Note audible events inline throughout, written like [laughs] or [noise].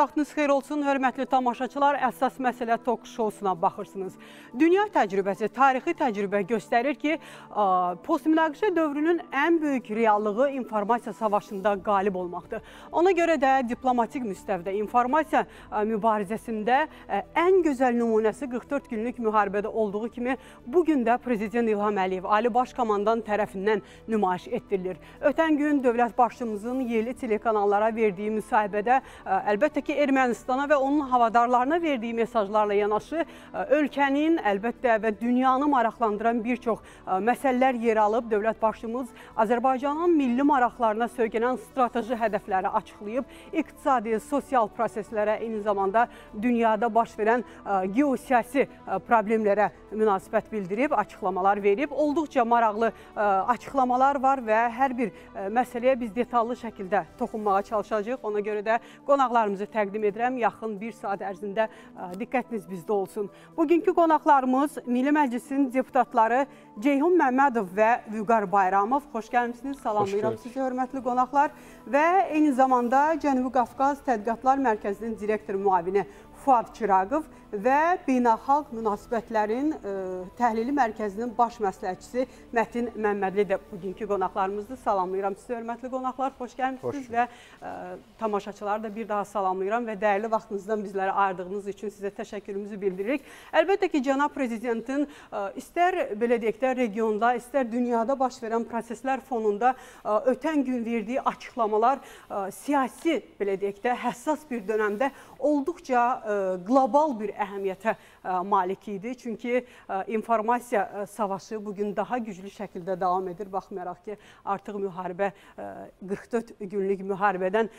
vaxtınız xeyir olsun, hörmətli tamaşaçılar. Əsas məsələ tok şousuna baxırsınız. Dünya təcrübəsi, tarixi təcrübə göstərir ki, postmünaqişə dövrünün ən böyük reallığı informasiya savaşında qalib olmaqdır. Ona görə də diplomatik müstəvidə informasiya mübarizəsində ən gözəl nümunəsi 44 günlük müharibədə olduğu kimi bu gün də Prezident İlham Əliyev Ali Baş Komandan tərəfindən nümayiş etdirilir. Ötən gün dövlət başçımızın yerli telekanallara verdiyi müsahibədə əlbəttə ki, Ermənistana və onun havadarlarına verdiyi mesajlarla yanaşı ölkənin, əlbəttə və dünyanı maraqlandıran bir çox məsələlər yer alıb. Dövlət başçımız Azərbaycanın milli maraqlarına söykənən strateji hədəfləri açıqlayıb, iqtisadi, sosial proseslərə, eyni zamanda dünyada baş verən geosiyasi problemlərə münasibət bildirib, açıqlamalar verib. Olduqca maraqlı açıqlamalar var və hər bir məsələyə biz detallı şəkildə toxunmağa çalışacağıq. Ona görə də qonaqlarımızı təqdim edirəm. Yaxın bir saat ərzində diqqətiniz bizdə olsun. Bugünkü qonaqlarımız Milli Məclisin deputatları Ceyhun Məmmədov və Vüqar Bayramov. Xoş gəlmişsiniz, salamlayıram sizi, hörmətli qonaqlar. Və eyni zamanda Cənubi Qafqaz Tədqiqatlar Mərkəzinin direktor müavini Fuad Çıraqov və Beynəlxalq Münasibətlərin ə, e, Təhlili Mərkəzinin baş məsləhətçisi Mətin Məmmədli də bugünkü qonaqlarımızdır. Salamlayıram sizi, hörmətli qonaqlar. Xoş gəlmişsiniz Xoş və ə, e, tamaşaçıları da bir daha salamlayıram və dəyərli vaxtınızdan bizlərə ayırdığınız üçün sizə təşəkkürümüzü bildiririk. Əlbəttə ki, cənab prezidentin ə, e, istər belə deyək də regionda, istər dünyada baş verən proseslər fonunda ə, ötən gün verdiyi açıqlamalar ə, siyasi belə deyək də həssas bir dönəmdə olduqca ə, qlobal bir əhəmiyyətə malik idi. Çünki informasiya savaşı bugün daha güclü şəkildə davam edir. Baxmayaraq ki, artıq müharibə 44 günlük müharibədən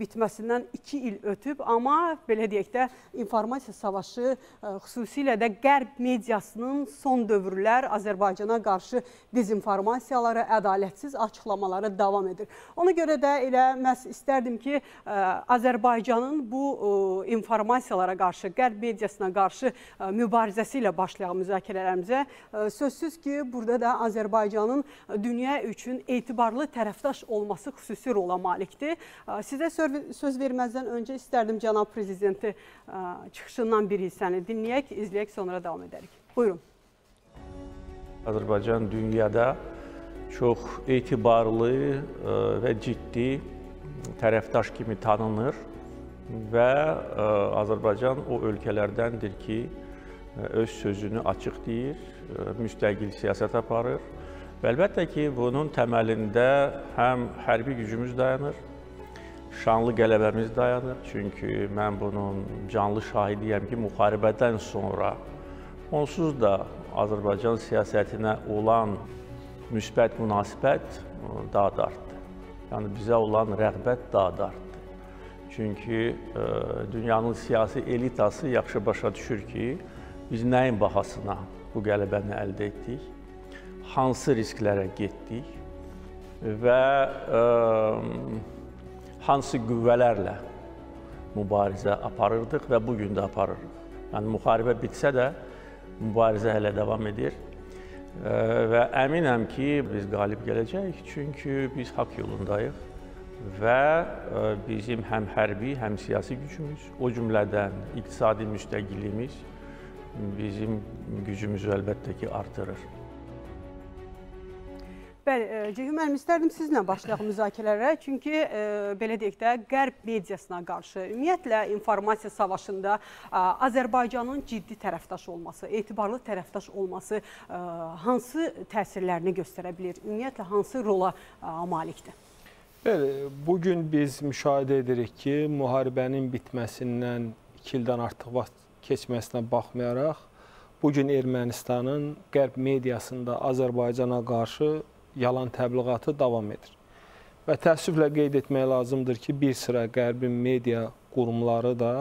bitməsindən 2 il ötüb. Amma belə deyək də informasiya savaşı xüsusilə də qərb mediasının son dövrlər Azərbaycana qarşı dezinformasiyaları, ədalətsiz açıqlamaları davam edir. Ona görə də elə məhz istərdim ki, Azərbaycanın bu informasiyalara qarşı, qərb mediasına qarşı mübarizəsi ilə başlayaq müzakirələrimizə. Sözsüz ki, burada da Azərbaycanın dünya üçün etibarlı tərəfdaş olması xüsusi rola malikdir. Sizə söz verməzdən öncə istərdim cənab prezidenti çıxışından bir hissəni dinləyək, izləyək, sonra davam edərik. Buyurun. Azərbaycan dünyada çox etibarlı və ciddi tərəfdaş kimi tanınır və Azərbaycan o ölkələrdəndir ki, öz sözünü açıq deyir, müstəqil siyasət aparır. Və əlbəttə ki, bunun təməlində həm hərbi gücümüz dayanır, şanlı qələbəmiz dayanır. Çünki mən bunun canlı şahidiyəm ki, müharibədən sonra onsuz da Azərbaycan siyasətinə olan müsbət münasibət daha da artdı. Yəni bizə olan rəğbət daha da artdı. Çünki ə, dünyanın siyasi elitası yaxşı başa düşür ki, Biz nəyin bahasına bu qələbəni əldə etdik? Hansı risklərə getdik? Və ə, hansı qüvvələrlə mübarizə aparırdıq və bu gün də aparırıq. Yəni müharibə bitsə də mübarizə hələ davam edir. Və əminəm ki, biz qalib gələcəyik, çünki biz haqq yolundayıq və bizim həm hərbi, həm siyasi gücümüz, o cümlədən iqtisadi müstəqilliyimiz bizim gücümüzü əlbəttə ki, artırır. Bəli, e, Ceyhun müəllim, istərdim sizlə başlayaq müzakirələrə. Çünki e, belə deyək də, qərb mediasına qarşı, ümumiyyətlə informasiya savaşında e, Azərbaycanın ciddi tərəfdaş olması, etibarlı tərəfdaş olması e, hansı təsirlərini göstərə bilər? Ümumiyyətlə hansı rola e, malikdir? Bəli, bugün biz müşahidə edirik ki, müharibənin bitməsindən 2 ildən artıq vaxt keçməsinə baxmayaraq, bu gün Ermənistanın qərb mediasında Azərbaycana qarşı yalan təbliğatı davam edir. Və təəssüflə qeyd etmək lazımdır ki, bir sıra qərbin media qurumları da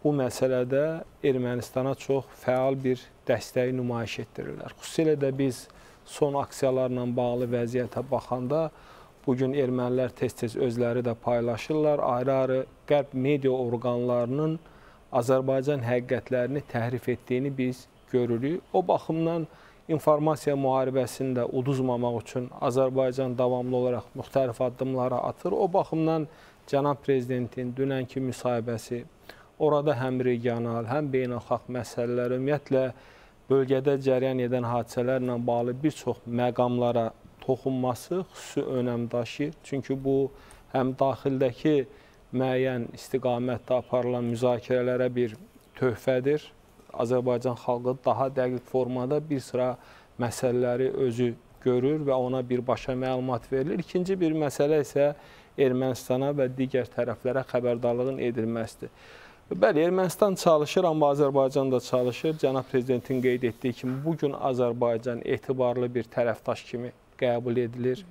bu məsələdə Ermənistana çox fəal bir dəstəyi nümayiş etdirirlər. Xüsusilə də biz son aksiyalarla bağlı vəziyyətə baxanda bu gün ermənilər tez-tez özləri də paylaşırlar. Ayrı-ayrı qərb media orqanlarının Azərbaycan həqiqətlərini təhrif etdiyini biz görürük. O baxımdan informasiya müharibəsində uduzmamaq üçün Azərbaycan davamlı olaraq müxtəlif addımları atır. O baxımdan cənab prezidentin dünənki müsahibəsi orada həm regional, həm beynəlxalq məsələlər, ümumiyyətlə bölgədə cərəyan edən hadisələrlə bağlı bir çox məqamlara toxunması xüsusi önəm daşıyır. Çünki bu həm daxildəki müəyyən istiqamətdə aparılan müzakirələrə bir töhfədir. Azərbaycan xalqı daha dəqiq formada bir sıra məsələləri özü görür və ona birbaşa məlumat verilir. İkinci bir məsələ isə Ermənistana və digər tərəflərə xəbərdarlığın edilməsidir. Bəli, Ermənistan çalışır, amma Azərbaycan da çalışır. Cənab prezidentin qeyd etdiyi kimi bu gün Azərbaycan etibarlı bir tərəfdaş kimi qəbul edilir.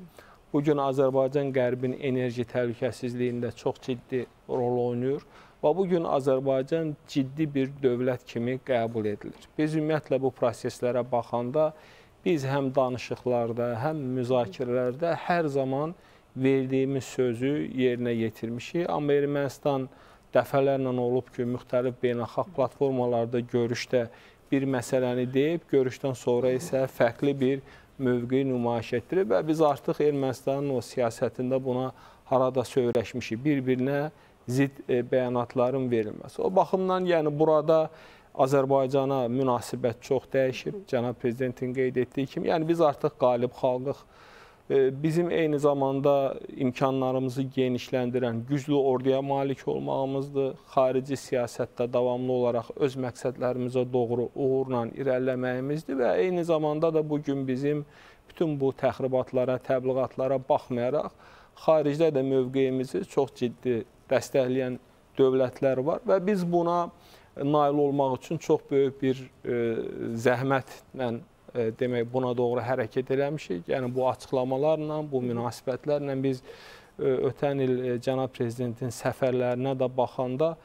Bu gün Azərbaycan Qərbin enerji təhlükəsizliyində çox ciddi rol oynayır və bu gün Azərbaycan ciddi bir dövlət kimi qəbul edilir. Biz ümumiyyətlə bu proseslərə baxanda biz həm danışıqlarda, həm müzakirələrdə hər zaman verdiyimiz sözü yerinə yetirmişik. Amma Ermənistan dəfələrlə olub ki, müxtəlif beynəlxalq platformalarda görüşdə bir məsələni deyib, görüşdən sonra isə fərqli bir mövqe nümayiş etdirib və biz artıq Ermənistanın o siyasətində buna harada söyləşmişik. Bir-birinə zidd e, bəyanatların verilməsi. O baxımdan, yəni burada Azərbaycana münasibət çox dəyişib. Cənab prezidentin qeyd etdiyi kimi, yəni biz artıq qalib xalqıq. Bizim eyni zamanda imkanlarımızı genişləndirən güclü orduya malik olmağımızdır. Xarici siyasətdə davamlı olaraq öz məqsədlərimizə doğru uğurla irəliləməyimizdir və eyni zamanda da bu gün bizim bütün bu təxribatlara, təbliğatlara baxmayaraq xaricdə də mövqeyimizi çox ciddi dəstəkləyən dövlətlər var və biz buna nail olmaq üçün çox böyük bir e, zəhmətlə demək buna doğru hərəkət eləmişik. Yəni bu açıqlamalarla, bu münasibətlərlə biz e, ötən il e, cənab prezidentin səfərlərinə də baxanda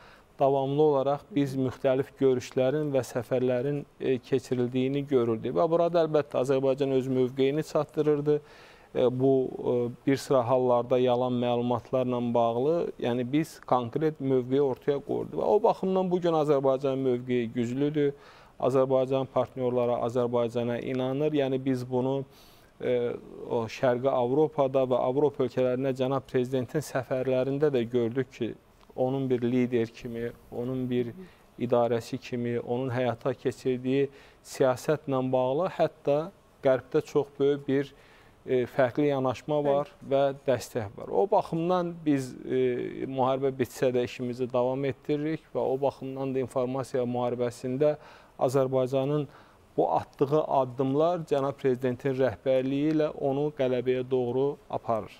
davamlı olaraq biz müxtəlif görüşlərin və səfərlərin e, keçirildiyini görürdük. Və burada əlbəttə Azərbaycan öz mövqeyini çatdırırdı bu bir sıra hallarda yalan məlumatlarla bağlı, yəni biz konkret mövqeyi ortaya qoyurduq. Və o baxımdan bu gün Azərbaycan mövqeyi güclüdür. Azərbaycan partnyorları Azərbaycana inanır. Yəni biz bunu o Şərqi Avropada və Avropa ölkələrində cənab prezidentin səfərlərində də gördük ki, onun bir lider kimi, onun bir idarəsi kimi, onun həyata keçirdiyi siyasətlə bağlı hətta Qərbdə çox böyük bir E, fərqli yanaşma var və dəstək var. O baxımdan biz e, müharibə bitsə də işimizi davam etdiririk və o baxımdan da informasiya müharibəsində Azərbaycanın bu atdığı addımlar cənab prezidentin rəhbərliyi ilə onu qələbəyə doğru aparır.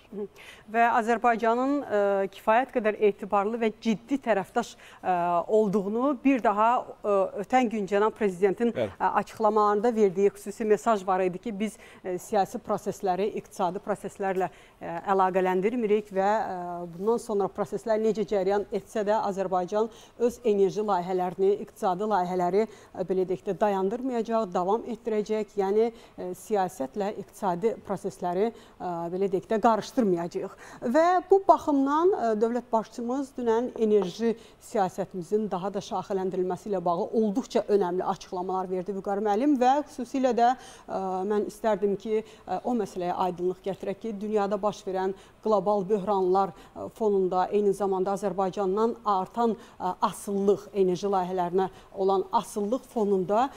Və Azərbaycanın ə, e, kifayət qədər etibarlı və ciddi tərəfdaş ə, e, olduğunu bir daha ə, e, ötən gün cənab prezidentin ə, açıqlamalarında verdiyi xüsusi mesaj var idi ki, biz ə, siyasi prosesləri iqtisadi proseslərlə ə, əlaqələndirmirik və ə, bundan sonra proseslər necə cərəyan etsə də Azərbaycan öz enerji layihələrini, iqtisadi layihələri ə, belə deyək də dayandırmayacaq, davam etdirəcək. Yəni e, siyasətlə iqtisadi prosesləri e, belə deyək də qarışdırmayacağıq. Və bu baxımdan e, dövlət başçımız dünən enerji siyasətimizin daha da şaxələndirilməsi ilə bağlı olduqca önəmli açıqlamalar verdi Vüqar müəllim və xüsusilə də mən istərdim ki, o məsələyə aydınlıq gətirək ki, dünyada baş verən qlobal böhranlar fonunda eyni zamanda Azərbaycandan artan asıllıq enerji layihələrinə olan asıllıq fonunda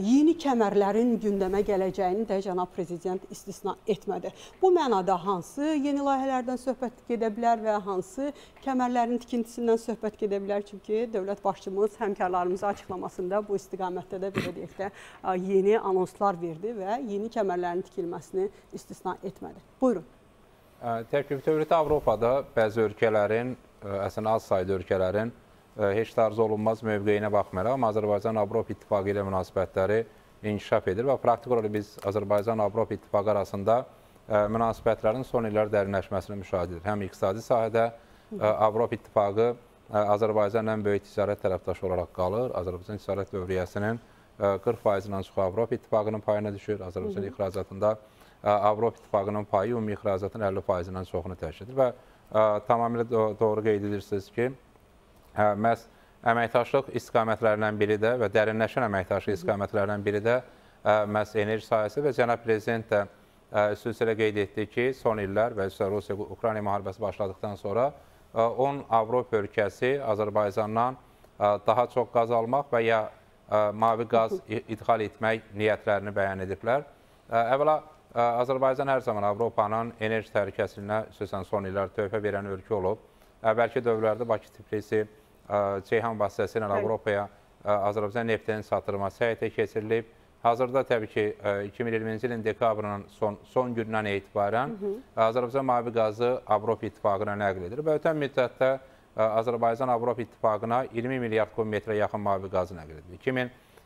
yeni kəmərlərin gündəmə gələcəyini də cənab prezident istisna etmədi. Bu mənada hansı yeni layihələrdən söhbət gedə bilər və hansı kəmərlərin tikintisindən söhbət gedə bilər? Çünki dövlət başçımız həmkarlarımıza açıqlamasında bu istiqamətdə də belə deyək də yeni anonslar verdi və yeni kəmərlərin tikilməsini istisna etmədi. Buyurun. Təbii bütövlükdə Avropada bəzi ölkələrin, əslində az sayda ölkələrin heç tarz olunmaz mövqeyinə baxmayaraq, Azərbaycan-Avropa İttifaqı ilə münasibətləri inkişaf edir və praktik olaraq biz Azərbaycan-Avropa İttifaqı arasında e, münasibətlərin son illər dərinləşməsini müşahidə edirik. Həm iqtisadi sahədə e, Avropa İttifaqı e, Azərbaycanla böyük ticarət tərəfdaşı olaraq qalır. Azərbaycan ticarət dövriyyəsinin 40%-dən çoxu Avropa İttifaqının payına düşür. Azərbaycan ixracatında Avropa İttifaqının payı ümumi ixracatın 50%-dən çoxunu təşkil edir və tamamilə doğru qeyd edirsiniz ki, məhz əməkdaşlıq istiqamətlərindən biri də və dərinləşən əməkdaşlıq istiqamətlərindən biri də ə, məhz enerji sahəsi və cənab prezident də xüsusilə qeyd etdi ki, son illər və Rusiya-Ukrayna müharibəsi başladıqdan sonra 10 Avropa ölkəsi Azərbaycandan daha çox qaz almaq və ya mavi qaz idxal etmək niyyətlərini bəyan ediblər. Əvvəla Azərbaycan hər zaman Avropanın enerji təhlükəsizliyinə xüsusən son illər töhfə verən ölkə olub. Əvvəlki dövrlərdə Bakı Ceyhan vasitəsilə Avropaya Azərbaycan neftinin satılması həyata keçirilib. Hazırda təbii ki, 2020-ci ilin dekabrının son, son gündən etibarən Hı -hı. Azərbaycan mavi qazı Avropa İttifaqına nəql edir və ötən müddətdə Azərbaycan Avropa İttifaqına 20 milyard kubmetrə yaxın mavi qazı nəql edir.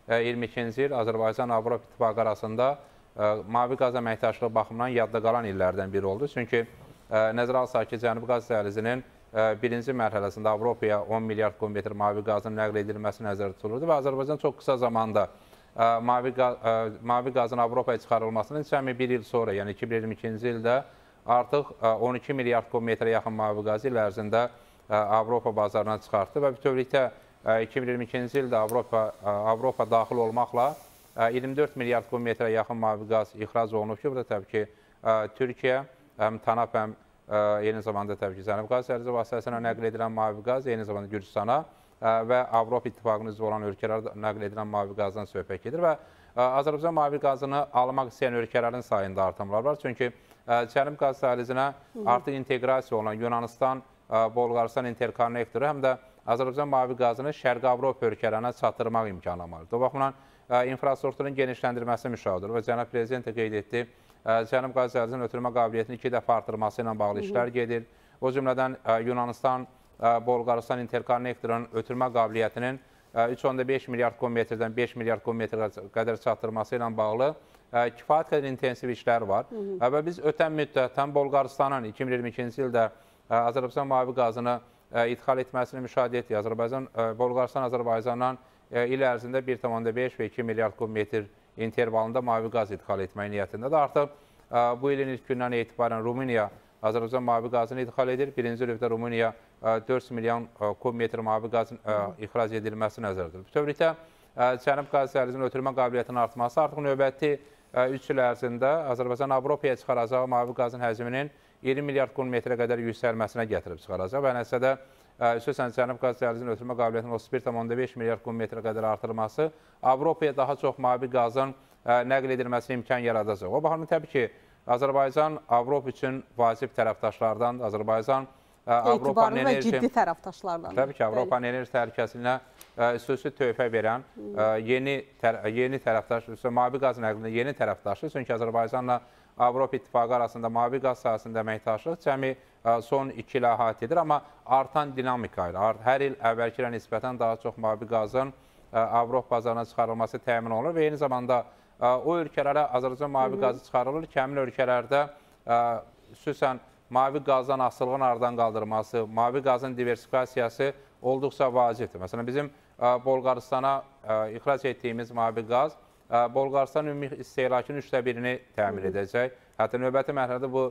2022-ci il Azərbaycan Avropa İttifaqı arasında mavi qaz əməkdaşlığı baxımından yadda qalan illərdən biri oldu. Çünki nəzərə alsaq ki, Cənubi qaz dəhlizinin birinci mərhələsində Avropaya 10 milyard kubmetr mavi qazın nəql edilməsi nəzərdə tutulurdu və Azərbaycan çox qısa zamanda mavi, qaz, mavi qazın Avropaya çıxarılmasının cəmi bir il sonra, yəni 2022-ci ildə artıq 12 milyard kubmetrə yaxın mavi qazı il ərzində Avropa bazarına çıxartdı və bütövlükdə 2022-ci ildə Avropa, Avropa daxil olmaqla 24 milyard kubmetrə yaxın mavi qaz ixrac olunub ki, bu da təbii ki, Türkiyə həm TANAP, həm eyni zamanda təbii ki, Cənub qaz sərzi vasitəsilə nəql edilən mavi qaz, eyni zamanda Gürcistana və Avropa İttifaqının üzvü olan ölkələr nəql edilən mavi qazdan söhbət gedir və Azərbaycan mavi qazını almaq istəyən ölkələrin sayında artımlar var. Çünki Cənub qaz səhlizinə artıq inteqrasiya olan Yunanistan, Bolqaristan interkonnektoru həm də Azərbaycan mavi qazını Şərqi Avropa ölkələrinə çatdırmaq imkanı almalıdır. O baxımdan infrastrukturun genişləndirilməsi müşahidə və cənab prezident də qeyd etdi, Cənub qaz səhəlizinin ötürmə qabiliyyətini iki dəfə artırması ilə bağlı işlər gedir. O cümlədən Yunanistan Bolqaristan interkonnektorunun ötürmə qabiliyyətinin 3.5 milyard kubmetrdən 5 milyard kubmetrə qədər çatdırması ilə bağlı kifayət qədər intensiv işlər var. Və biz ötən müddətdən Bolqaristanın 2022-ci ildə Azərbaycan mavi qazını idxal etməsini müşahidə etdik. Azərbaycan, Bolqaristan Azərbaycandan il ərzində 1.5 və 2 milyard kubmetr intervalında mavi qaz idxal etmək niyyətindədir. Artıq bu ilin ilk gündən etibarən Rumıniya Azərbaycan mavi qazını idxal edir. Birinci növdə Rumıniya 4 milyon kubmetr mavi qazın ixrac edilməsi nəzərdə tutulur. Bütövlükdə Cənub qaz səhəlizinin ötürmə qabiliyyətinin artması artıq növbəti 3 il ərzində Azərbaycan Avropaya çıxaracağı mavi qazın həcminin 20 milyard kubmetrə qədər yüksəlməsinə gətirib çıxaracaq və nəticədə xüsusən Cənub qaz dəhlizinin ötürmə qabiliyyətinin 31,5 milyard kubmetrə qədər artırılması Avropaya daha çox mavi qazın nəql edilməsinə imkan yaradacaq. O baxımdan təbii ki, Azərbaycan Avropa üçün vacib tərəfdaşlardan, Azərbaycan Avropanın enerji ciddi tərəfdaşlardan. Təbii ki, Avropanın enerji təhlükəsizliyinə xüsusi töhfə verən yeni tər yeni tərəfdaş, mavi qaz nəqlində yeni tərəfdaşdır. Çünki Azərbaycanla Avropa İttifaqı arasında mavi qaz sahəsində əməkdaşlıq cəmi son 2 ilə əhatə edir, amma artan dinamika ilə, hər il əvvəlki ilə nisbətən daha çox mavi qazın Avropa bazarına çıxarılması təmin olunur və eyni zamanda o ölkələrə Azərbaycan mavi qazı çıxarılır ki, həmin ölkələrdə xüsusən mavi qazdan asılılığın aradan qaldırılması, mavi qazın diversifikasiyası olduqca vacibdir. Məsələn, bizim Bolqaristana ixrac etdiyimiz mavi qaz Bolqaristan ümumi istehlakının üçdə birini təmin edəcək. Hətta növbəti mərhələdə bu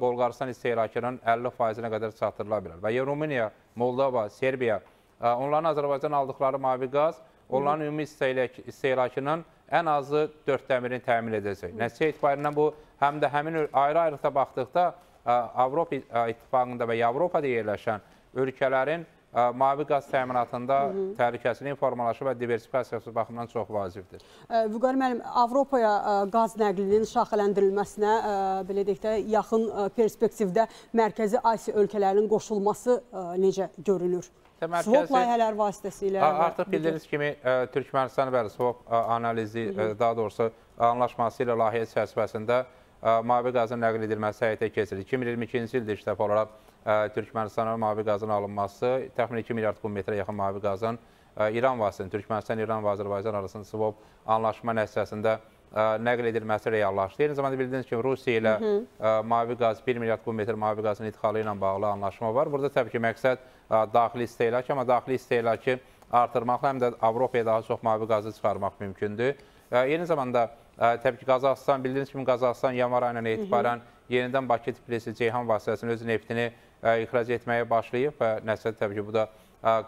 Bolqaristan istehlakının 50%-nə qədər çatdırıla bilər. Və ya Rumıniya, Moldova, Serbiya, onların Azərbaycan aldıqları mavi qaz onların ümumi istehlakının ən azı dörddə birini təmin edəcək. Nəticə etibarilə bu həm də həmin ayrı-ayrıqda baxdıqda Avropa İttifaqında və Avropada yerləşən ölkələrin mavi qaz təminatında təhlükəsizliyin formalaşıb və diversifikasiyası baxımından çox vacibdir. Vüqar müəllim, Avropaya qaz nəqlinin şaxələndirilməsinə belə deyək də yaxın perspektivdə Mərkəzi Asiya ölkələrinin qoşulması necə görünür? Mərkəzi, SWOP layihələr vasitəsilə. Artıq bildiyiniz kimi Türkmənistan bəli SWOP analizi, daha doğrusu anlaşması ilə layihə çərçivəsində mavi qazın nəql edilməsi həyata keçirildi. 2022-ci ildə işləf olaraq Türkmənistana mavi qazın alınması, təxminən 2 milyard kubmetrə yaxın mavi qazın İran vasitəsində, Türkmənistan, İran və Azərbaycan arasında SWOP anlaşma nəticəsində nəql edilməsi reallaşdı. Eyni zamanda bildiyiniz kimi Rusiya ilə Hı -hı. mavi qaz 1 milyard kubmetr mavi qazın idxalı ilə bağlı anlaşma var. Burada təbii ki, məqsəd daxili istehlak, amma daxili istehlakı artırmaqla həm də Avropaya daha çox mavi qazı çıxarmaq mümkündür. Eyni zamanda Təbii ki, Qazaxıstan, bildiyiniz kimi Qazaxıstan yanvar ayından etibarən yenidən Bakı Tbilisi Ceyhan vasitəsilə öz neftini ixrac etməyə başlayıb və nəticədə təbii ki, bu da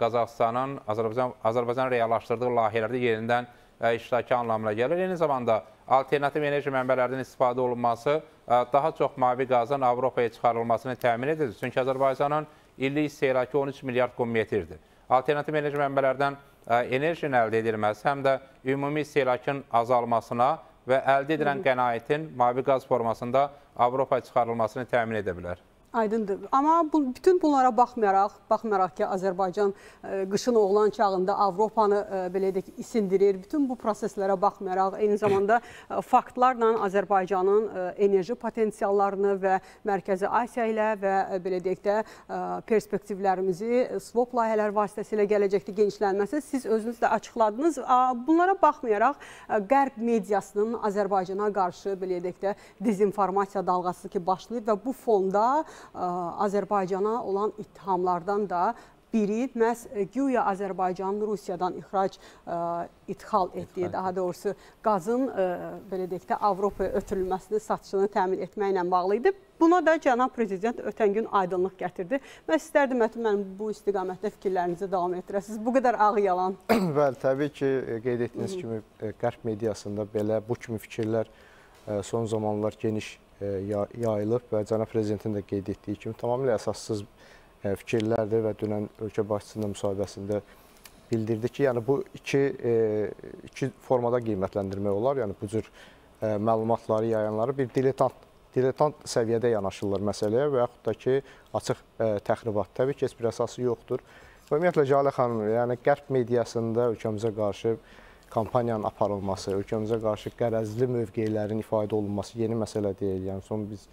Qazaxıstanın Azərbaycan Azərbaycan reallaşdırdığı layihələrdə yenidən iştirakı anlamına gəlir. Eyni zamanda alternativ enerji mənbələrdən istifadə olunması daha çox mavi qazın Avropaya çıxarılmasını təmin edir. Çünki Azərbaycanın illik istehlakı 13 milyard kubmetrdir. Alternativ enerji mənbələrdən enerjinin əldə edilməsi həm də ümumi istehlakın azalmasına və əldə edilən qənaətin mavi qaz formasında Avropaya çıxarılmasını təmin edə bilər. Aydındır. Amma bu, bütün bunlara baxmayaraq, baxmayaraq ki, Azərbaycan ə, qışın oğlan çağında Avropanı ə, belə deyək isindirir. Bütün bu proseslərə baxmayaraq, eyni zamanda ə, faktlarla Azərbaycanın ə, enerji potensiallarını və Mərkəzi Asiya ilə və ə, belə deyək də ə, perspektivlərimizi swap layihələr vasitəsilə gələcəkdə genişlənməsi siz özünüz də açıqladınız. Ə, bunlara baxmayaraq ə, Qərb mediasının Azərbaycana qarşı belə deyək də dezinformasiya dalğası ki başlayıb və bu fonda Azərbaycana olan ittihamlardan da biri məhz güya Azərbaycanın Rusiyadan ixrac ə, ixal etdiyi, daha doğrusu qazın ə, belə deyək də Avropaya ötürülməsini, satışını təmin etməklə bağlı idi. Buna da cənab prezident ötən gün aydınlıq gətirdi. Mən istərdim Mətin müəllim bu istiqamətdə fikirlərinizi davam etdirəsiniz. Bu qədər ağ yalan. [clears throat] Bəli, təbii ki, qeyd etdiyiniz kimi Qərb mediasında belə bu kimi fikirlər son zamanlar geniş yayılıb və cənab prezidentin də qeyd etdiyi kimi tamamilə əsassız fikirlərdir və dünən ölkə başçısının müsahibəsində bildirdi ki, yəni bu iki iki formada qiymətləndirmək olar. Yəni bu cür məlumatları yayanları bir diletant diletant səviyyədə yanaşırlar məsələyə və yaxud da ki, açıq təxribat. Təbii ki, heç bir əsası yoxdur. Ümumiyyətlə Jalə xanım, yəni Qərb mediasında ölkəmizə qarşı kampaniyanın aparılması, ölkəmizə qarşı qərəzli mövqeylərin ifadə olunması yeni məsələ deyil. Yəni son biz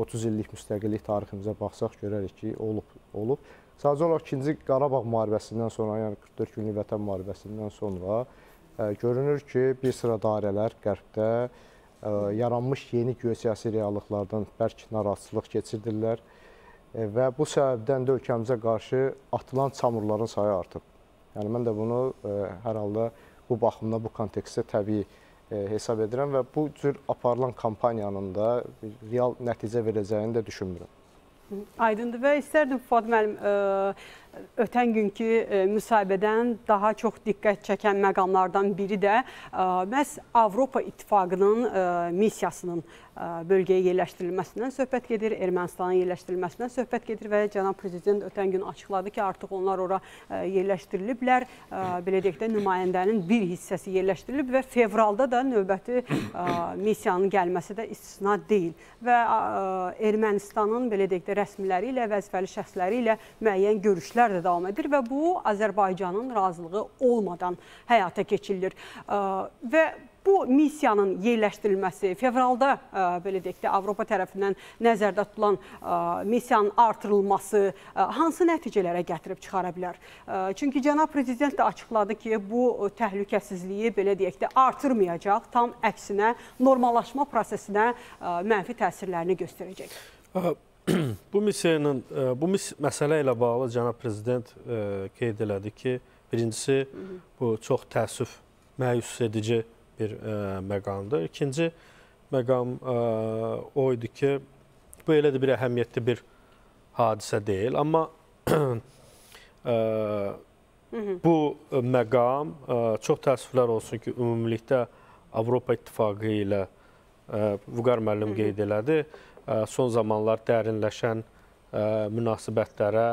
30 illik müstəqillik tariximizə baxsaq görərik ki, olub, olub. Sadəcə olaraq 2-ci Qarabağ müharibəsindən sonra, yəni 44 günlük Vətən müharibəsindən sonra ə, görünür ki, bir sıra dairələr qərbdə ə, yaranmış yeni geosiyasi reallıqlardan bərk narahatçılıq keçirdirlər ə, və bu səbəbdən də ölkəmizə qarşı atılan çamurların sayı artıb. Yəni mən də bunu ə, hər halda bu baxımdan, bu kontekstdə təbii e, hesab edirəm və bu cür aparılan kampaniyanın da real nəticə verəcəyini də düşünmürəm. Aydındır və istərdim Fuad müəllim e, ötən günkü e, müsahibədən daha çox diqqət çəkən məqamlardan biri də e, məhz Avropa İttifaqının ə, missiyasının bölgəyə yerləşdirilməsindən söhbət gedir, Ermənistanın yerləşdirilməsindən söhbət gedir və cənab prezident ötən gün açıqladı ki, artıq onlar ora yerləşdiriliblər. Belə deyək də nümayəndənin bir hissəsi yerləşdirilib və fevralda da növbəti missiyanın gəlməsi də istisna deyil və Ermənistanın belə deyək də rəsmiləri ilə, vəzifəli şəxsləri ilə müəyyən görüşlər də davam edir və bu Azərbaycanın razılığı olmadan həyata keçirilir. Və bu missiyanın yerləşdirilməsi fevralda belə deyək də Avropa tərəfindən nəzərdə tutulan missiyanın artırılması hansı nəticələrə gətirib çıxara bilər? Çünki cənab prezident də açıqladı ki, bu təhlükəsizliyi belə deyək də artırmayacaq, tam əksinə normallaşma prosesinə mənfi təsirlərini göstərəcək. [clears throat] bu missiya ilə bu məsələ ilə bağlı cənab prezident ə, qeyd elədi ki, birincisi bu çox təəssüf, məyus edici bir ə, məqamdır. İkinci məqam o idi ki, bu elə də bir əhəmiyyətli bir hadisə deyil, amma [clears throat] bu məqam çox təəssüflər olsun ki, ümumilikdə Avropa İttifaqı ilə Vüqar müəllim qeyd elədi. Hı -hı son zamanlar dərinləşən münasibətlərə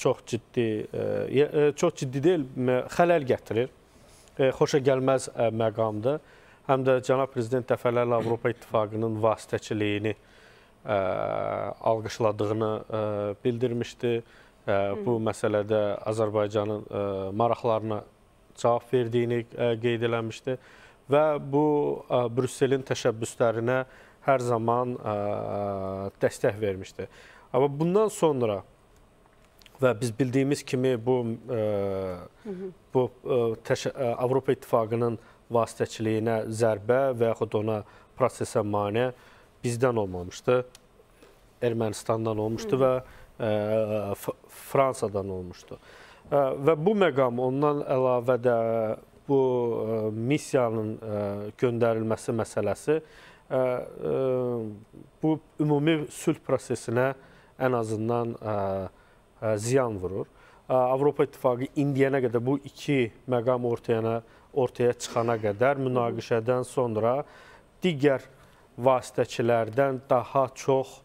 çox ciddi çox ciddi deyil, xələl gətirir. Xoşa gəlməz məqamdır. Həm də cənab prezident dəfələrlə Avropa İttifaqının vasitəçiliyini alqışladığını bildirmişdi. Bu məsələdə Azərbaycanın maraqlarına cavab verdiyini qeyd eləmişdi və bu Brüsselin təşəbbüslərinə hər zaman ə, dəstək vermişdi. Amma bundan sonra və biz bildiyimiz kimi bu ə, bu ə, təş Avropa İttifaqının vasitəçiliyinə zərbə və yaxud ona prosesə mane bizdən olmamışdı. Ermənistandan olmuşdu və ə, Fransadan olmuşdu. Ə, və bu məqam ondan əlavə də bu ə, missiyanın ə, göndərilməsi məsələsi bu ümumi sülh prosesinə ən azından ziyan vurur. Avropa İttifaqı indiyənə qədər bu iki məqam ortaya ortaya çıxana qədər münaqişədən sonra digər vasitəçilərdən daha çox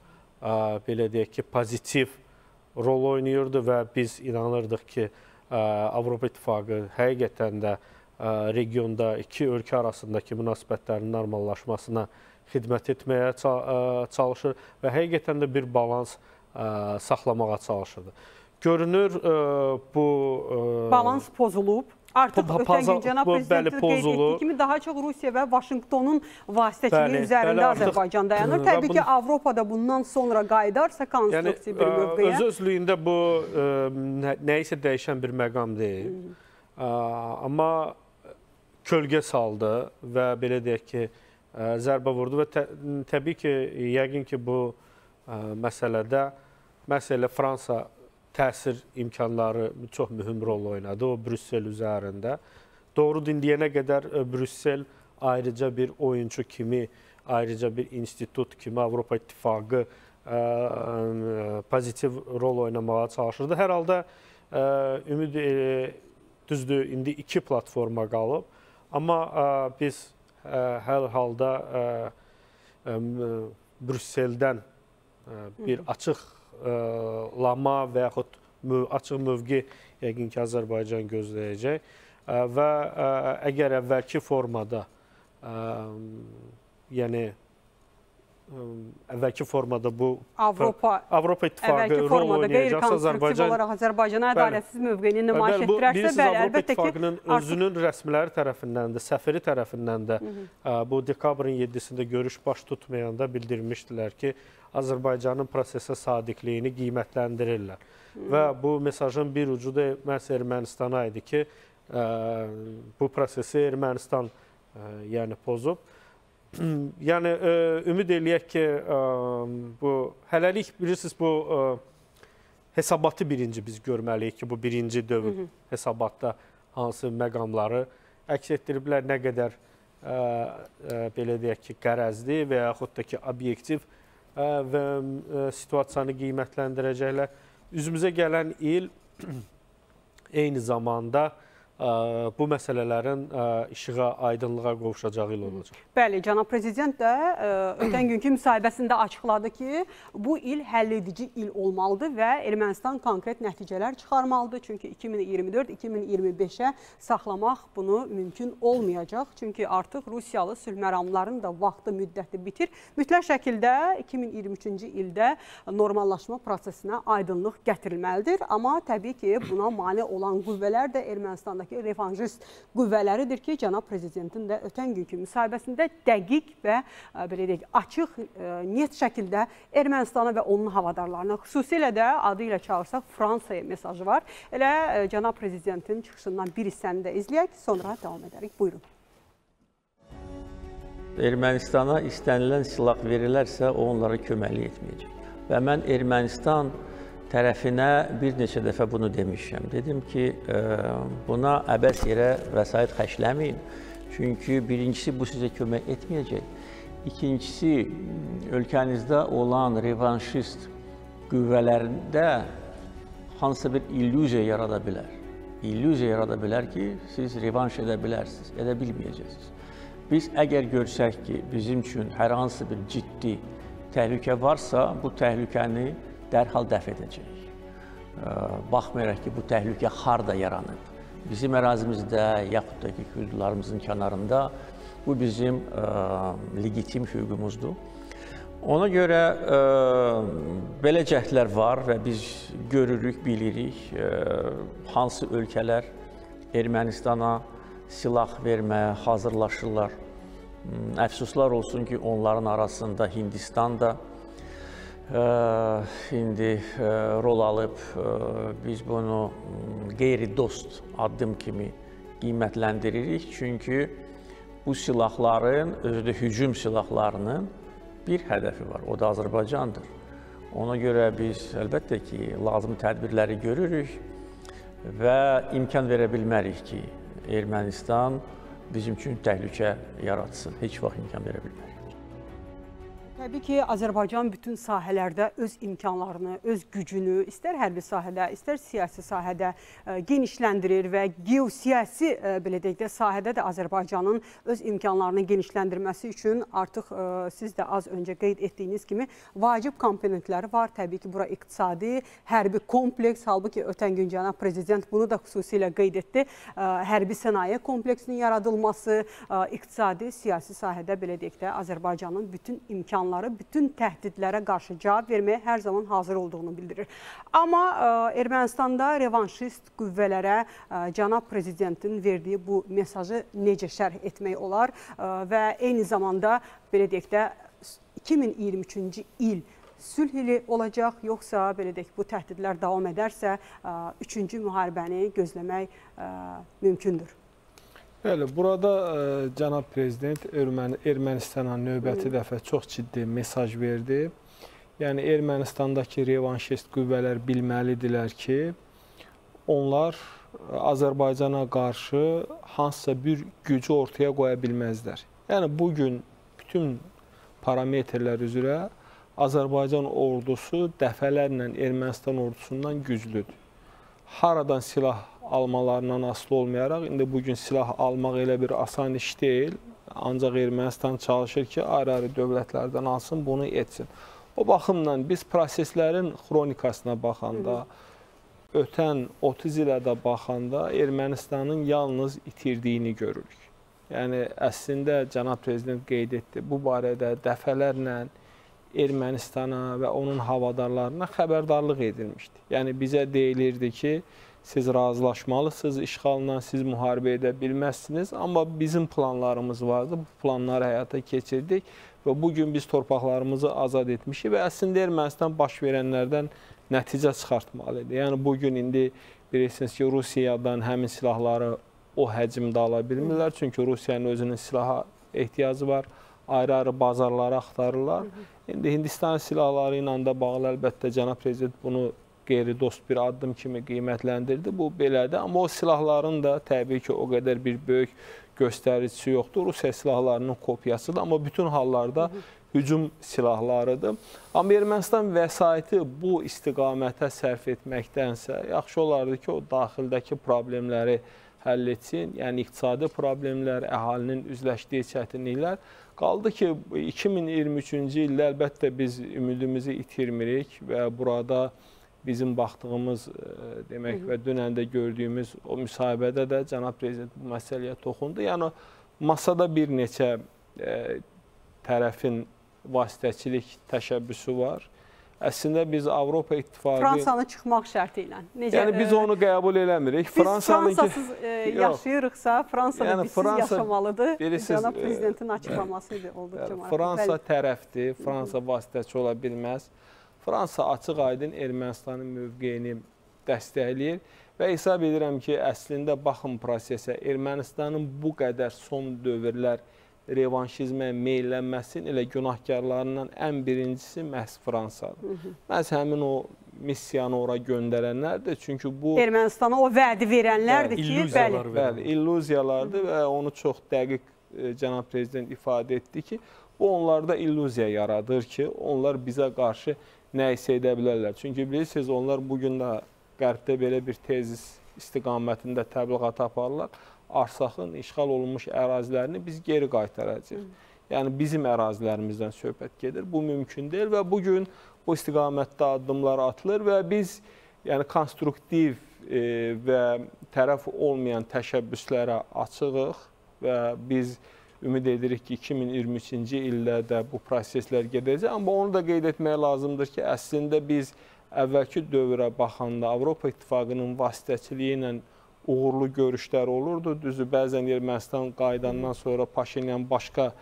belə deyək ki, pozitiv rol oynayırdı və biz inanırdıq ki, Avropa İttifaqı həqiqətən də regionda iki ölkə arasındakı münasibətlərin normallaşmasına xidmət etməyə çalışır və həqiqətən də bir balans saxlamağa çalışırdı. Görünür bu Balans pozulub. Artıq Pa- ötən gün cənab prezident qeyd etdiyi kimi daha çox Rusiya və Vaşinqtonun vasitəçiliyi Bəli, üzərində bəli, Azərbaycan dayanır. Təbii ki, bunu- Avropada bundan sonra qayıdarsa Yəni konstruktiv bir ə, mövqeyə. öz özlüyündə bu ə, nə, nəyisə dəyişən bir məqam deyil. Ə, amma kölgə saldı və belə deyək ki, zərbə vurdu və tə, təbii ki, yəqin ki, bu ə, məsələdə məsələ Fransa təsir imkanları çox mühüm rol oynadı o Brüssel üzərində. Doğrudur, indiyənə qədər ə, Brüssel ayrıca bir oyunçu kimi, ayrıca bir institut kimi Avropa İttifaqı ə, ə, pozitiv rol oynamağa çalışırdı. Hər halda ə, ümid e, düzdür, indi iki platforma qalıb. Amma ə, biz ə, hər halda Brüsseldən bir açıq ə, lama və yaxud açıq mövqe yəqin ki, Azərbaycan gözləyəcək. Və əgər əvvəlki formada yəni əvvəlki formada bu Avropa Avropa İttifaqı rol oynayacaqsa Azərbaycan olaraq Azərbaycana ədalətsiz mövqeyini nümayiş bu etdirərsə, bəli, əlbəttə ki, İttifaqının özünün rəsmiləri tərəfindən də, səfiri tərəfindən də bu dekabrın 7-sində görüş baş tutmayanda bildirmişdilər ki, Azərbaycanın prosesə sadiqliyini qiymətləndirirlər. Və bu mesajın bir ucu da məhz Ermənistana idi ki, bu prosesi Ermənistan yəni pozub. Yəni ə, ümid eləyək ki, ə, bu hələlik bilirsiniz bu ə, hesabatı birinci biz görməliyik ki, bu birinci dövr hesabatda hansı məqamları əks etdiriblər, nə qədər ə, ə, belə deyək ki, qərəzli və yaxud da ki, obyektiv ə, və ə, situasiyanı qiymətləndirəcəklər. Üzümüzə gələn il [clears throat] eyni zamanda ə, bu məsələlərin işığa, aydınlığa qovuşacağı il olacaq. Bəli, cənab prezident də ötən [clears throat] günkü müsahibəsində açıqladı ki, bu il həlledici il olmalıdır və Ermənistan konkret nəticələr çıxarmalıdır. Çünki 2024-2025-ə saxlamaq bunu mümkün olmayacaq. Çünki artıq Rusiyalı sülh məramlarının da vaxtı müddəti bitir. Mütləq şəkildə 2023-cü ildə normallaşma prosesinə aydınlıq gətirilməlidir. Amma təbii ki, buna mane olan qüvvələr də Ermənistandakı revanjist qüvvələridir ki, cənab prezidentin də ötən günkü müsahibəsində dəqiq və ə, belə deyək, açıq, ə, net şəkildə Ermənistana və onun havadarlarına, xüsusilə də adı ilə çağırsaq Fransaya mesajı var. Elə ə, cənab prezidentin çıxışından bir hissəni də izləyək, sonra davam edərik. Buyurun. Ermənistana istənilən silah verilərsə, o onlara köməklik etməyəcək. Və mən Ermənistan tərəfinə bir neçə dəfə bunu demişəm. Dedim ki, ə, buna əbəs yerə vəsait xərcləməyin. Çünki birincisi bu sizə kömək etməyəcək. İkincisi, ölkənizdə olan revanşist qüvvələrində hansısa bir illüziya yarada bilər. İllüziya yarada bilər ki, siz revanş edə bilərsiniz, edə bilməyəcəksiniz. Biz əgər görsək ki, bizim üçün hər hansı bir ciddi təhlükə varsa, bu təhlükəni dərhal dəf edəcəyik. Ə, Baxmayaraq ki, bu təhlükə harda yaranıb. Bizim ərazimizdə, yaxud da ki, hüdudlarımızın kənarında bu bizim legitim hüququmuzdur. Ona görə ə, belə cəhdlər var və biz görürük, bilirik ə, hansı ölkələr Ermənistana silah verməyə hazırlaşırlar. Əfsuslar olsun ki, onların arasında Hindistan da indi rol alıb. Biz bunu qeyri-dost addım kimi qiymətləndiririk. Çünki bu silahların, özü də hücum silahlarının bir hədəfi var, o da Azərbaycandır. Ona görə biz əlbəttə ki, lazımi tədbirləri görürük və imkan verə bilmərik ki, Ermənistan bizim üçün təhlükə yaratsın. Heç vaxt imkan verə bilmərik. Təbii ki, Azərbaycan bütün sahələrdə öz imkanlarını, öz gücünü, istər hərbi sahədə, istər siyasi sahədə ə, genişləndirir və geosiyasi ə, belə deyək də sahədə də Azərbaycanın öz imkanlarını genişləndirməsi üçün artıq ə, siz də az öncə qeyd etdiyiniz kimi vacib komponentləri var. Təbii ki, bura iqtisadi, hərbi kompleks, halbuki ötən gün cənab prezident bunu da xüsusilə qeyd etdi. Hərbi sənaye kompleksinin yaradılması, iqtisadi, siyasi sahədə belə deyək də Azərbaycanın bütün imkanları imkanları bütün təhdidlərə qarşı cavab verməyə hər zaman hazır olduğunu bildirir. Amma ə, e, Ermənistanda revanşist qüvvələrə ə, e, cənab prezidentin verdiyi bu mesajı necə şərh etmək olar ə, e, və eyni zamanda belə deyək də 2023-cü il sülh ili olacaq, yoxsa belə deyək bu təhdidlər davam edərsə, üçüncü müharibəni gözləmək mümkündür. Bəli, burada ə, e, cənab prezident Erməni Ermənistana növbəti Hı. dəfə çox ciddi mesaj verdi. Yəni Ermənistandakı revanşist qüvvələr bilməlidirlər ki, onlar Azərbaycana qarşı hansısa bir gücü ortaya qoya bilməzlər. Yəni bu gün bütün parametrlər üzrə Azərbaycan ordusu dəfələrlə Ermənistan ordusundan güclüdür. Haradan silah almalarından asılı olmayaraq indi bu gün silah almaq elə bir asan iş deyil. Ancaq Ermənistan çalışır ki, ayrı-ayrı dövlətlərdən alsın, bunu etsin. O baxımdan biz proseslərin xronikasına baxanda, ötən 30 ilə də baxanda Ermənistanın yalnız itirdiyini görürük. Yəni əslində cənab prezident qeyd etdi. Bu barədə dəfələrlə Ermənistana və onun havadarlarına xəbərdarlıq edilmişdi. Yəni bizə deyilirdi ki, siz razılaşmalısınız işğalla, siz müharibə edə bilməzsiniz, amma bizim planlarımız vardı. Bu planları həyata keçirdik və bu gün biz torpaqlarımızı azad etmişik və əslində Ermənistan baş verənlərdən nəticə çıxartmalıdır. Yəni bu gün indi bilirsiniz ki, Rusiyadan həmin silahları o həcmdə ala bilmirlər, çünki Rusiyanın özünün silaha ehtiyacı var. Ayrı-ayrı bazarları axtarırlar. İndi Hindistan silahları ilə də bağlı əlbəttə cənab prezident bunu qeyri-dost bir addım kimi qiymətləndirdi. Bu belədir, amma o silahların da təbii ki, o qədər bir böyük göstəricisi yoxdur. Rusiya silahlarının kopyasıdır, amma bütün hallarda hücum silahlarıdır. Amma Ermənistan vəsaiti bu istiqamətə sərf etməkdənsə, yaxşı olardı ki, o daxildəki problemləri həll etsin. Yəni iqtisadi problemlər, əhalinin üzləşdiyi çətinliklər. Qaldı ki, 2023-cü ildə əlbəttə biz ümidimizi itirmirik və burada bizim baxdığımız e, demək və dünən də gördüyümüz o müsahibədə də cənab prezident bu məsələyə toxundu. Yəni masada bir neçə e, tərəfin vasitəçilik təşəbbüsü var. Əslində biz Avropa İttifaqı Fransanı çıxmaq şərti ilə. Necə? Yəni biz onu qəbul eləmirik. Biz Fransanın Fransasız e, [laughs] yaşayırıqsa, Fransada yəni, bizsiz Fransa, yaşamalıdır. Cənab e, prezidentin açıqlaması idi olduqca maraqlı. Fransa tərəfdir. Fransa vasitəçi ola bilməz. Fransa açıq-aydın Ermənistanın mövqeyini dəstəkləyir və hesab edirəm ki, əslində baxın prosesə Ermənistanın bu qədər son dövrlər revanşizmə meylənməsinin elə günahkarlarından ən birincisi məhz Fransadır. Məhz həmin o missiyanı ora göndərənlərdir. Çünki bu Ermənistana o vədi verənlərdir ki, bəli, bəli, illüziyalardır və onu çox dəqiq e, cənab prezident ifadə etdi ki, bu onlarda illüziya yaradır ki, onlar bizə qarşı nə isə edə bilərlər. Çünki bilirsiniz, onlar bu gün də qərbdə belə bir tezis istiqamətində təbliğat aparırlar. Arsaxın işğal olunmuş ərazilərini biz geri qaytaracağıq. Yəni bizim ərazilərimizdən söhbət gedir. Bu mümkün deyil və bu gün bu istiqamətdə addımlar atılır və biz yəni konstruktiv e, və tərəf olmayan təşəbbüslərə açığıq və biz Ümid edirik ki, 2023-cü ildə də bu proseslər gedəcək. Amma onu da qeyd etmək lazımdır ki, əslində biz əvvəlki dövrə baxanda Avropa İttifaqının vasitəçiliyi ilə uğurlu görüşlər olurdu. Düzü bəzən Ermənistan qayıdandan sonra Paşinyan başqa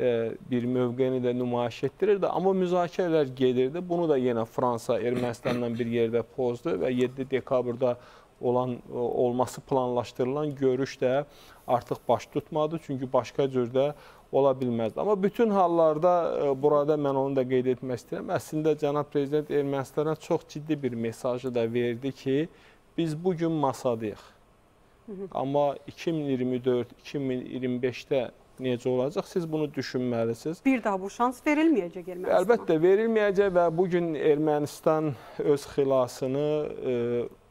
e, bir mövqeyini də nümayiş etdirirdi. Amma müzakirələr gedirdi. Bunu da yenə Fransa Ermənistanla bir yerdə pozdu və 7 dekabrda olan olması planlaşdırılan görüş də artıq baş tutmadı. Çünki başqa cür də ola bilməzdi. Amma bütün hallarda e, burada mən onu da qeyd etmək istəyirəm. Əslində cənab prezident Ermənistana çox ciddi bir mesajı da verdi ki, biz bu gün masadayıq. Amma 2024-2025-də necə olacaq? Siz bunu düşünməlisiniz. Bir daha bu şans verilməyəcək Ermənistana. Əlbəttə verilməyəcək və bu gün Ermənistan öz xilasını e,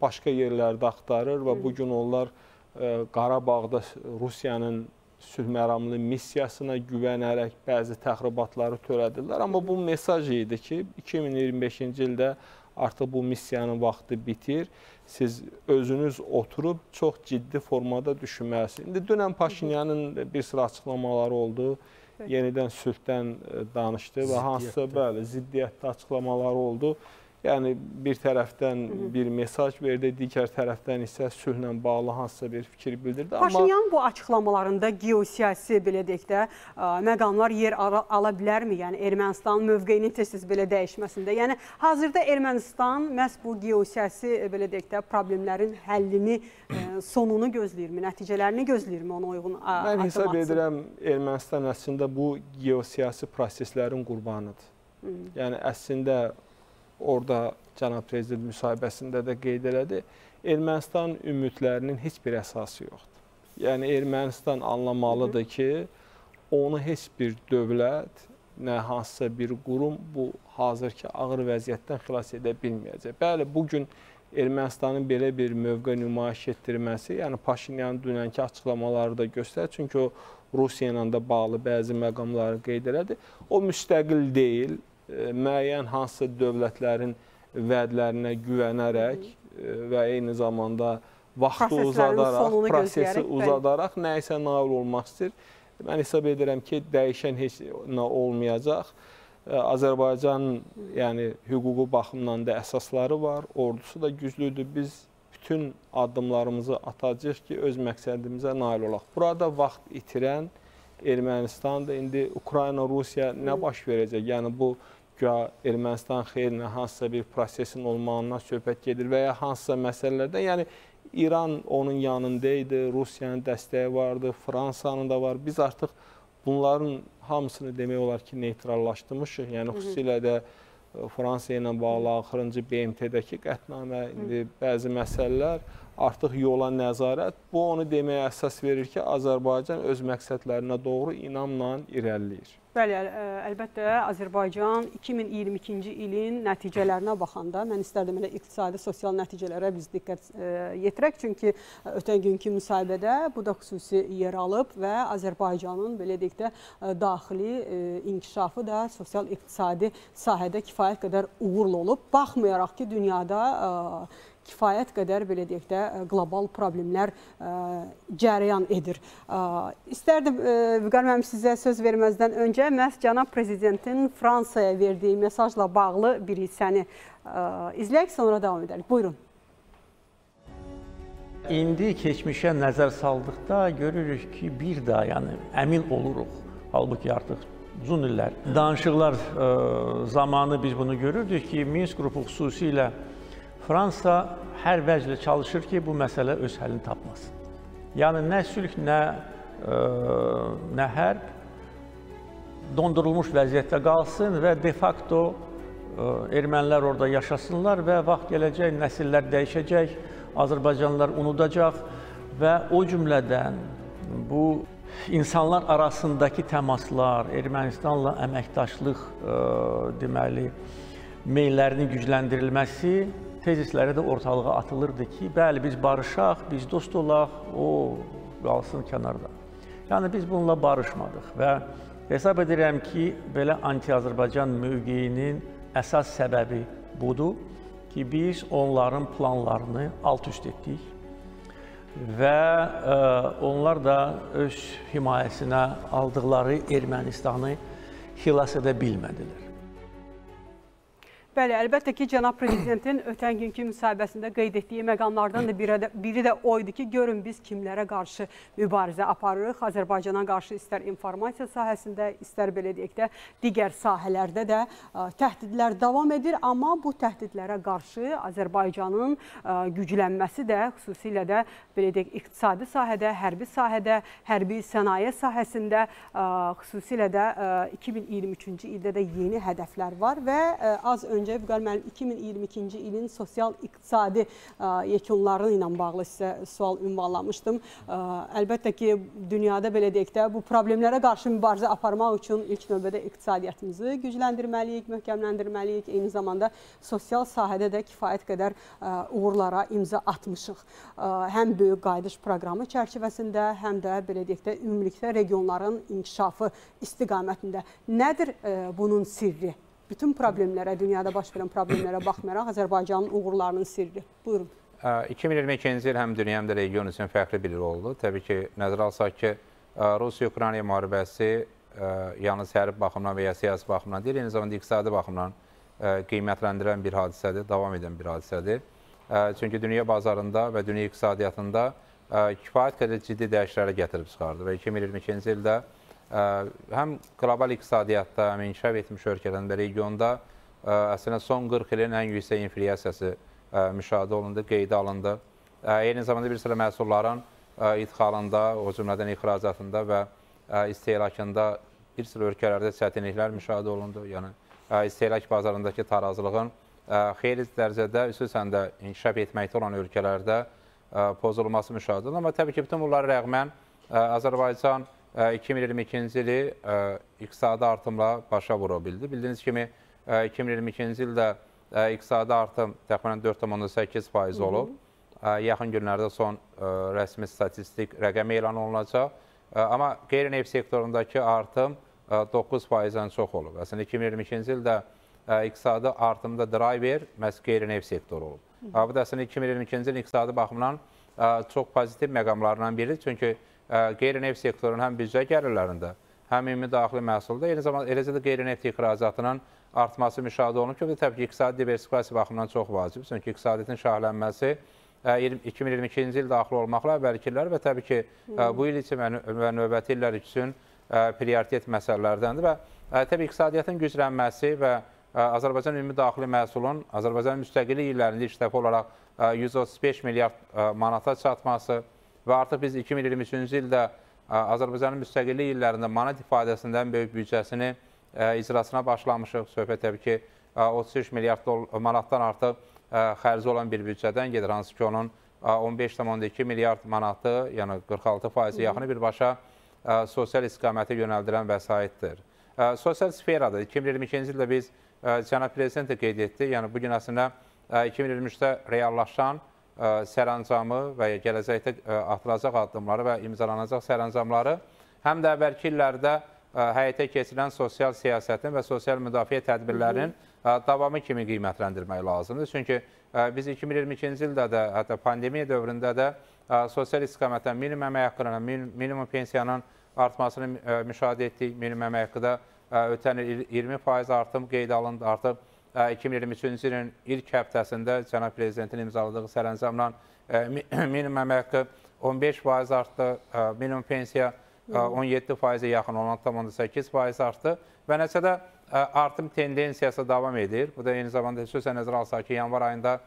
başqa yerlərdə axtarır və bu gün onlar e, Qarabağda Rusiyanın sülh məramlı missiyasına güvənərək bəzi təxribatları törədirlər. Amma bu mesaj idi ki, 2025-ci ildə artıq bu missiyanın vaxtı bitir. Siz özünüz oturub çox ciddi formada düşünməlisiniz. İndi dünən Paşinyanın bir sıra açıqlamaları oldu. Yenidən sülhdən e, danışdı və hansısa bəli, ziddiyyətli açıqlamaları oldu. Yəni bir tərəfdən bir mesaj verdi, digər tərəfdən isə sülhlə bağlı hansısa bir fikir bildirdi. Paşinyan bu açıqlamalarında geosiyasi belə deyək də məqamlar yer ala, bilərmi? Yəni Ermənistanın mövqeyinin tez-tez belə dəyişməsində. Yəni hazırda Ermənistan məhz bu geosiyasi belə deyək də problemlərin həllini sonunu gözləyirmi, nəticələrini gözləyirmi ona uyğun addımlatsın? Mən hesab edirəm Ermənistan əslində bu geosiyasi proseslərin qurbanıdır. Yəni əslində orada cənab prezident müsahibəsində də qeyd elədi, Ermənistan ümidlərinin heç bir əsası yoxdur. Yəni Ermənistan anlamalıdır ki, onu heç bir dövlət, nə hansısa bir qurum bu hazırki ağır vəziyyətdən xilas edə bilməyəcək. Bəli, bu gün Ermənistanın belə bir mövqe nümayiş etdirməsi, yəni Paşinyanın dünənki açıqlamaları da göstərir. Çünki o Rusiya ilə də bağlı bəzi məqamları qeyd elədi. O müstəqil deyil, müəyyən hansısa dövlətlərin vədlərinə güvənərək və eyni zamanda vaxtı uzadaraq, prosesi uzadaraq nəyisə nail olmaq istəyir. Mən hesab edirəm ki, dəyişən heç nə olmayacaq. Azərbaycan yəni hüquqi baxımdan da əsasları var, ordusu da güclüdür. Biz bütün addımlarımızı atacağıq ki, öz məqsədimizə nail olaq. Burada vaxt itirən Ermənistandır. İndi Ukrayna, Rusiya nə baş verəcək? Yəni bu güya Ermənistan xeyrinə hansısa bir prosesin olmağından söhbət gedir və ya hansısa məsələlərdən. Yəni İran onun yanında idi, Rusiyanın dəstəyi vardı, Fransanın da var. Biz artıq bunların hamısını demək olar ki, neytrallaşdırmışıq. Yəni xüsusilə də e, Fransa ilə bağlı axırıncı BMT-dəki qətnamə, indi bəzi məsələlər artıq yola nəzarət. Bu onu deməyə əsas verir ki, Azərbaycan öz məqsədlərinə doğru inamla irəliləyir. Bəli, əlbəttə Azərbaycan 2022-ci ilin nəticələrinə baxanda mən istərdim elə iqtisadi, sosial nəticələrə biz diqqət yetirək, çünki ötən günkü müsahibədə bu da xüsusi yer alıb və Azərbaycanın belə deyək də daxili inkişafı da sosial-iqtisadi sahədə kifayət qədər uğurlu olub. Baxmayaraq ki, dünyada kifayət qədər belə deyək də qlobal problemlər ə, cərəyan edir. Ə, istərdim Vüqar müəllim sizə söz verməzdən öncə məhz cənab prezidentin Fransaya verdiyi mesajla bağlı bir hissəni izləyək, sonra davam edərik. Buyurun. İndi keçmişə nəzər saldıqda görürük ki, bir daha yəni əmin oluruq. Halbuki artıq uzun illər danışıqlar ə, zamanı biz bunu görürdük ki, Minsk qrupu xüsusilə Fransa hər vəclə çalışır ki, bu məsələ öz həllini tapmasın. Yəni nə sülh, nə ə, e, nə hərb dondurulmuş vəziyyətdə qalsın və de facto ə, e, ermənilər orada yaşasınlar və vaxt gələcək, nəsillər dəyişəcək, Azərbaycanlılar unudacaq və o cümlədən bu insanlar arasındakı təmaslar, Ermənistanla əməkdaşlıq ə, e, deməli meyllərinin gücləndirilməsi tezisləri də ortalığa atılırdı ki, bəli, biz barışaq, biz dost olaq, o qalsın kənarda. Yəni biz bununla barışmadıq və hesab edirəm ki, belə anti-Azərbaycan mövqeyinin əsas səbəbi budur ki, biz onların planlarını alt-üst etdik və ə, e, onlar da öz himayəsinə aldıqları Ermənistanı xilas edə bilmədilər. Bəli, əlbəttə ki, cənab prezidentin [clears throat] ötən günkü müsahibəsində qeyd etdiyi məqamlardan da biri də, biri də o idi ki, görün biz kimlərə qarşı mübarizə aparırıq. Azərbaycana qarşı istər informasiya sahəsində, istər belə deyək də, digər sahələrdə də ə, təhdidlər davam edir, amma bu təhdidlərə qarşı Azərbaycanın ə, güclənməsi də xüsusilə də belə deyək iqtisadi sahədə, hərbi sahədə, hərbi sənaye sahəsində ə, xüsusilə də ə, 2023-cü ildə də yeni hədəflər var və az öncə öncə Vüqar müəllim 2022-ci ilin sosial-iqtisadi yekunları ilə bağlı sizə sual ünvanlamışdım. Əlbəttə ki, dünyada belə deyək də bu problemlərə qarşı mübarizə aparmaq üçün ilk növbədə iqtisadiyyatımızı gücləndirməliyik, möhkəmləndirməliyik. Eyni zamanda sosial sahədə də kifayət qədər uğurlara imza atmışıq. Həm böyük qayıdış proqramı çərçivəsində, həm də belə deyək də ümumilikdə regionların inkişafı istiqamətində. Nədir bunun sirri? Bütün problemlərə, dünyada baş verən problemlərə baxmayaraq Azərbaycanın uğurlarının sirri. Buyurun. 2022-ci il həm dünya, həm də region üçün fərqli bir il oldu. Təbii ki, nəzərə alsaq ki, Rusiya-Ukrayna müharibəsi yalnız hərbi baxımdan və ya siyasi baxımdan deyil, eyni zamanda iqtisadi baxımdan qiymətləndirən bir hadisədir, davam edən bir hadisədir. Çünki dünya bazarında və dünya iqtisadiyyatında kifayət qədər ciddi dəyişikliklərə gətirib çıxardı və 2022-ci ildə həm qlobal iqtisadiyyatda, həm inkişaf etmiş ölkələrin və regionda əslində son 40 ilin ən yüksək inflyasiyası müşahidə olundu, qeydə alındı. Eyni zamanda bir sıra məhsulların idxalında, o cümlədən ixracatında və istehlakında bir sıra ölkələrdə çətinliklər müşahidə olundu. Yəni istehlak bazarındakı tarazlığın xeyli dərəcədə, xüsusən də inkişaf etməkdə olan ölkələrdə pozulması müşahidə olunur. Amma təbii ki, bütün bunlara rəğmən Azərbaycan 2022-ci ili iqtisadi artımla başa vura bildi. Bildiyiniz kimi 2022-ci ildə iqtisadi artım təxminən 4,8% olub. Yaxın günlərdə son rəsmi statistik rəqəm elan olunacaq. Amma qeyri-neft sektorundakı artım 9%-dən çox olub. Əslində 2022-ci ildə iqtisadi artımda driver məhz qeyri-neft sektoru olub. Bu da əslində 2022-ci ilin iqtisadi baxımdan çox pozitiv məqamlarından biridir. Çünki qeyri-neft sektorunun həm büdcə gəlirlərində, həm ümumi daxili məhsulda, eyni zamanda eləcə də qeyri-neft ixracatının artması müşahidə olunub ki, bu təbii ki, iqtisadi diversifikasiya baxımından çox vacib. Çünki iqtisadiyyatın şahlənməsi 2022-ci il daxil olmaqla əvvəlki illər və təbii ki, bu il üçün və növbəti illər üçün prioritet məsələlərdəndir və təbii iqtisadiyyatın güclənməsi və Azərbaycan ümumi daxili məhsulun Azərbaycan müstəqillik illərində ilk dəfə olaraq 135 milyard manata çatması və artıq biz 2023-cü ildə Azərbaycanın müstəqillik illərində manat ifadəsindən böyük büdcəsini icrasına başlamışıq. Söhbət təbii ki, 33 milyard manatdan artıq xərci olan bir büdcədən gedir, hansı ki, onun 15,2 milyard manatı, yəni 46 faizi yaxını birbaşa sosial istiqamətə yönəldilən vəsaitdir. Sosial sferada 2022-ci ildə biz cənab prezident də qeyd etdi, yəni bu gün əslində 2023-də reallaşan sərəncamı və ya gələcəkdə atılacaq addımları və imzalanacaq sərəncamları həm də əvvəlki illərdə həyata keçirilən sosial siyasətin və sosial müdafiə tədbirlərinin davamı kimi qiymətləndirmək lazımdır. Çünki biz 2022-ci ildə də, hətta pandemiya dövründə də sosial istiqamətdən minimum əmək haqqının, minimum pensiyanın artmasını müşahidə etdik. Minimum əmək haqqıda ötən il 20% artım qeyd alındı. Artıq 2023-cü ilin ilk həftəsində cənab prezidentin imzaladığı sərəncamla [clears throat] minimum əmək haqqı 15% artdı, minimum pensiya 17%-ə yaxın 16,8% artdı və nəticədə artım tendensiyası davam edir. Bu da eyni zamanda xüsusən nəzərə alsaq ki, yanvar ayında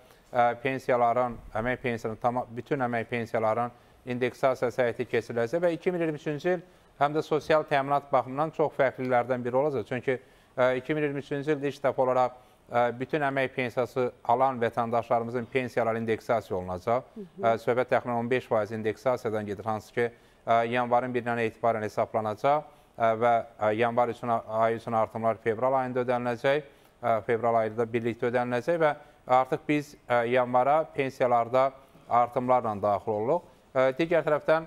pensiyaların, əmək pensiyaların, bütün əmək pensiyaların indeksasiyası həyata keçiriləcək və 2023-cü il həm də sosial təminat baxımından çox fərqlilərdən biri olacaq. Çünki 2023-cü ildə ilk dəfə olaraq bütün əmək pensiyası alan vətəndaşlarımızın pensiyaları indeksasiya olunacaq. Söhbət təxminən 15% indeksasiyadan gedir, hansı ki, yanvarın 1-dən etibarən hesablanacaq və yanvar üçün ayı üçün artımlar fevral ayında ödəniləcək. Fevral ayında birlikdə ödəniləcək və artıq biz yanvara pensiyalarda artımlarla daxil oluruq. Digər tərəfdən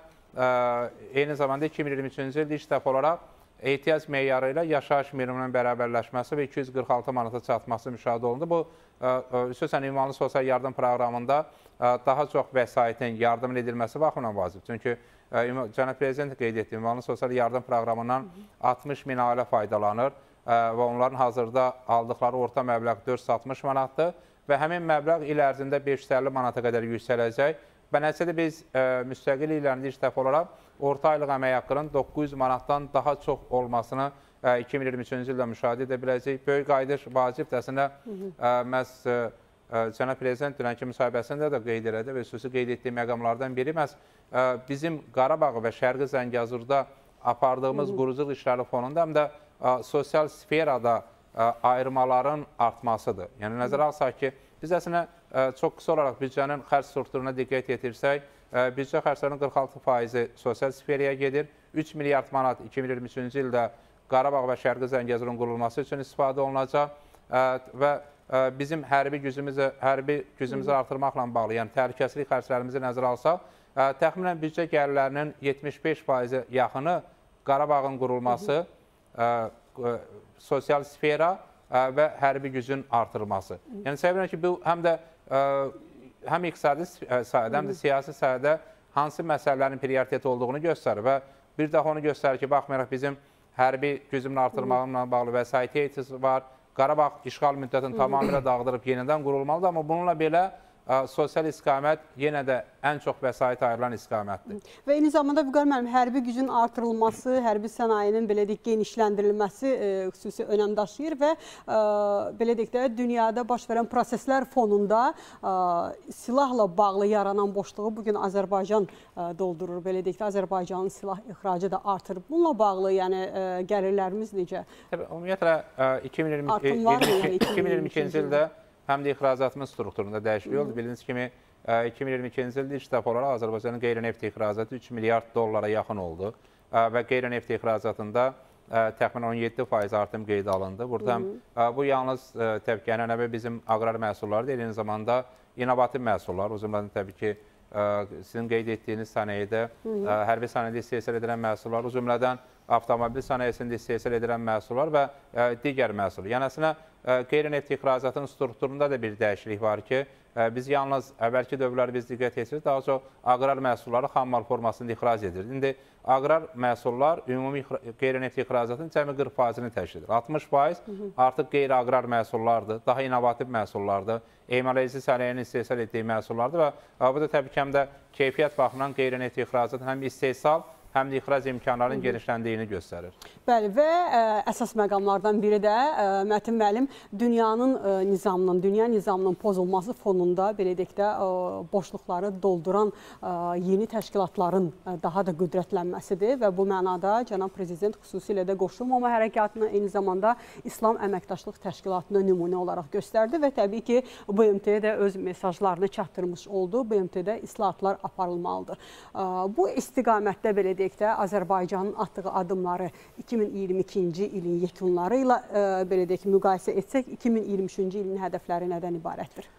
eyni zamanda 2023-cü ildə ilk dəfə olaraq ehtiyac meyarı ilə yaşayış minimumunun bərabərləşməsi və 246 manata çatması müşahidə olundu. Bu, xüsusən ünvanlı sosial yardım proqramında daha çox vəsaitin yardımın edilməsi baxımından vacib. Çünki cənab prezident qeyd etdi, ünvanlı sosial yardım proqramından 60 min ailə faydalanır və onların hazırda aldıqları orta məbləğ 460 manatdır və həmin məbləğ il ərzində 550 manata qədər yüksələcək və nəticədə biz müstəqil illərində ilk dəfə olaraq orta aylıq əmək haqqının 900 manatdan daha çox olmasını 2023-cü ildə müşahidə edə biləcəyik. Böyük qayıdış vacibdir. Əslində məhz cənab prezident dünənki müsahibəsində də qeyd elədi və xüsusi qeyd etdiyi məqamlardan biri məhz bizim Qarabağ və Şərqi Zəngəzurda apardığımız quruculuq işləri fonunda həm də sosial sferada ə, ayırmaların artmasıdır. Yəni nəzərə alsaq ki, biz əslində ə, çox qısa olaraq büdcənin xərc strukturuna diqqət yetirsək, büdcə xərclərinin 46%-i sosial sferəyə gedir. 3 milyard manat 2023-cü ildə Qarabağ və Şərqi Zəngəzurun qurulması üçün istifadə olunacaq və bizim hərbi gücümüzü hərbi gücümüzü artırmaqla bağlı, yəni təhlükəsizlik xərclərimizi nəzərə alsaq, təxminən büdcə gəlirlərinin 75%-i yaxını Qarabağın qurulması, sosial sfera və hərbi gücün artırılması. Yəni sevinirəm ki, bu həm də həm iqtisadi sahədə, həm də siyasi sahədə hansı məsələlərin prioritet olduğunu göstərir və bir daha onu göstərir ki, baxmayaraq bizim hərbi gücün artırmağına bağlı vəsait ehtiyacı var. Qarabağ işğal müddətini tamamilə dağıdırıb yenidən qurulmalıdır, amma bununla belə sosial istiqamət yenə də ən çox vəsait ayrılan istiqamətdir. Və eyni zamanda Vüqar müəllim, hərbi gücün artırılması, hərbi sənayenin belə deyək genişləndirilməsi e, xüsusi önəm daşıyır və e, belə deyək də dünyada baş verən proseslər fonunda e, silahla bağlı yaranan boşluğu bu gün Azərbaycan e, doldurur. Belə deyək də Azərbaycanın silah ixracı da artır. Bununla bağlı yəni e, gəlirlərimiz necə? Təbii ümumiyyətlə ə, 2020 Artım var mı, yəni 2022-ci 2022-ci ildə həm də ixracatımız strukturunda dəyişiklik oldu. Bildiyiniz kimi ə, 2022-ci ildə ilk dəfə olaraq Azərbaycanın qeyri-neft ixracatı 3 milyard dollara yaxın oldu ə, və qeyri-neft ixracatında ə, təxminən 17% artım qeydə alındı. Burada həm ə, bu yalnız təbii ki, ənənəvi bizim aqrar məhsulları deyil, eyni zamanda innovativ məhsullar, o cümlədən təbii ki, sizin qeyd etdiyiniz sənayədə ə, hərbi sənayədə istehsal edilən məhsullar, o cümlədən avtomobil sənayesində istehsal edilən məhsullar və ə, digər məhsul. Yəni ə, qeyri-neft ixracatının strukturunda da bir dəyişiklik var ki, ə, biz yalnız əvvəlki dövrləri biz diqqət yetirik, daha çox aqrar məhsulları xam mal formasında ixrac edirdik. İndi aqrar məhsullar ümumi qeyri-neft ixracatının cəmi 40%-ni təşkil edir. 60% artıq qeyri-aqrar məhsullardır, daha innovativ məhsullardır, emal edici sənayenin istehsal etdiyi məhsullardır və bu da təbii ki, həm də keyfiyyət baxımından qeyri-neft ixracatı həm istehsal həm də ixrac imkanlarının genişləndiyini göstərir. Bəli və ə, əsas məqamlardan biri də ə, Mətin müəllim dünyanın ə, nizamının, dünya nizamının pozulması fonunda belə deyək də ə, boşluqları dolduran ə, yeni təşkilatların ə, daha da qüdrətlənməsidir və bu mənada cənab prezident xüsusilə də qoşulmama hərəkatını eyni zamanda İslam Əməkdaşlıq Təşkilatına nümunə olaraq göstərdi və təbii ki, BMT də öz mesajlarını çatdırmış oldu. BMT-də islahatlar aparılmalıdır. Ə, bu istiqamətdə belə deyək də Azərbaycanın atdığı addımları 2022-ci ilin yekunları ilə ə, belə deyək müqayisə etsək 2023-cü ilin hədəfləri nədən ibarətdir?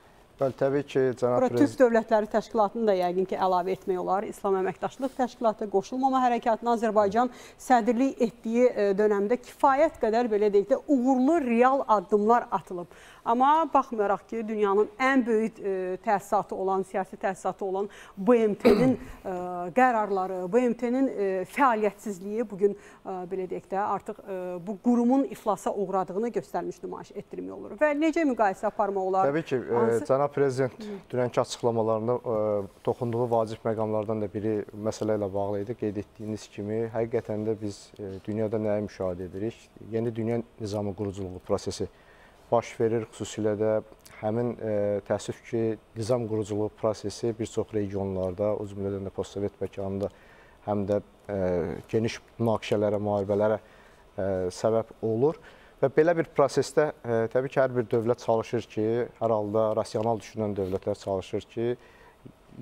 Bəli, təbii ki, cənab prezident Türk Dövlətləri Təşkilatını da yəqin ki, əlavə etmək olar. İslam Əməkdaşlıq Təşkilatı, Qoşulmama Hərəkatına Azərbaycan sədrlik etdiyi ə, dönəmdə kifayət qədər belə deyək də uğurlu real addımlar atılıb. Amma baxmayaraq ki, dünyanın ən böyük ə, təsisatı olan, siyasi təsisatı olan BMT-nin ə, qərarları, BMT-nin ə, fəaliyyətsizliyi bu gün ə, belə deyək də artıq bu qurumun iflasa uğradığını göstərmiş nümayiş etdirmək olur. Və necə müqayisə aparmaq olar? Təbii ki, e, Hansı- cənab prezident dünənki açıqlamalarında e, toxunduğu vacib məqamlardan da biri məsələ ilə bağlı idi. Qeyd etdiyiniz kimi, həqiqətən də biz e, dünyada nəyi müşahidə edirik? Yeni dünya nizamı quruculuğu prosesi baş verir. Xüsusilə də həmin e, təəssüf ki, nizam quruculuğu prosesi bir çox regionlarda, o cümlədən də postsovet məkanında həm də e, geniş münaqişələrə, müharibələrə e, səbəb olur. Və belə bir prosesdə e, təbii ki, hər bir dövlət çalışır ki, hər halda rasional düşünən dövlətlər çalışır ki,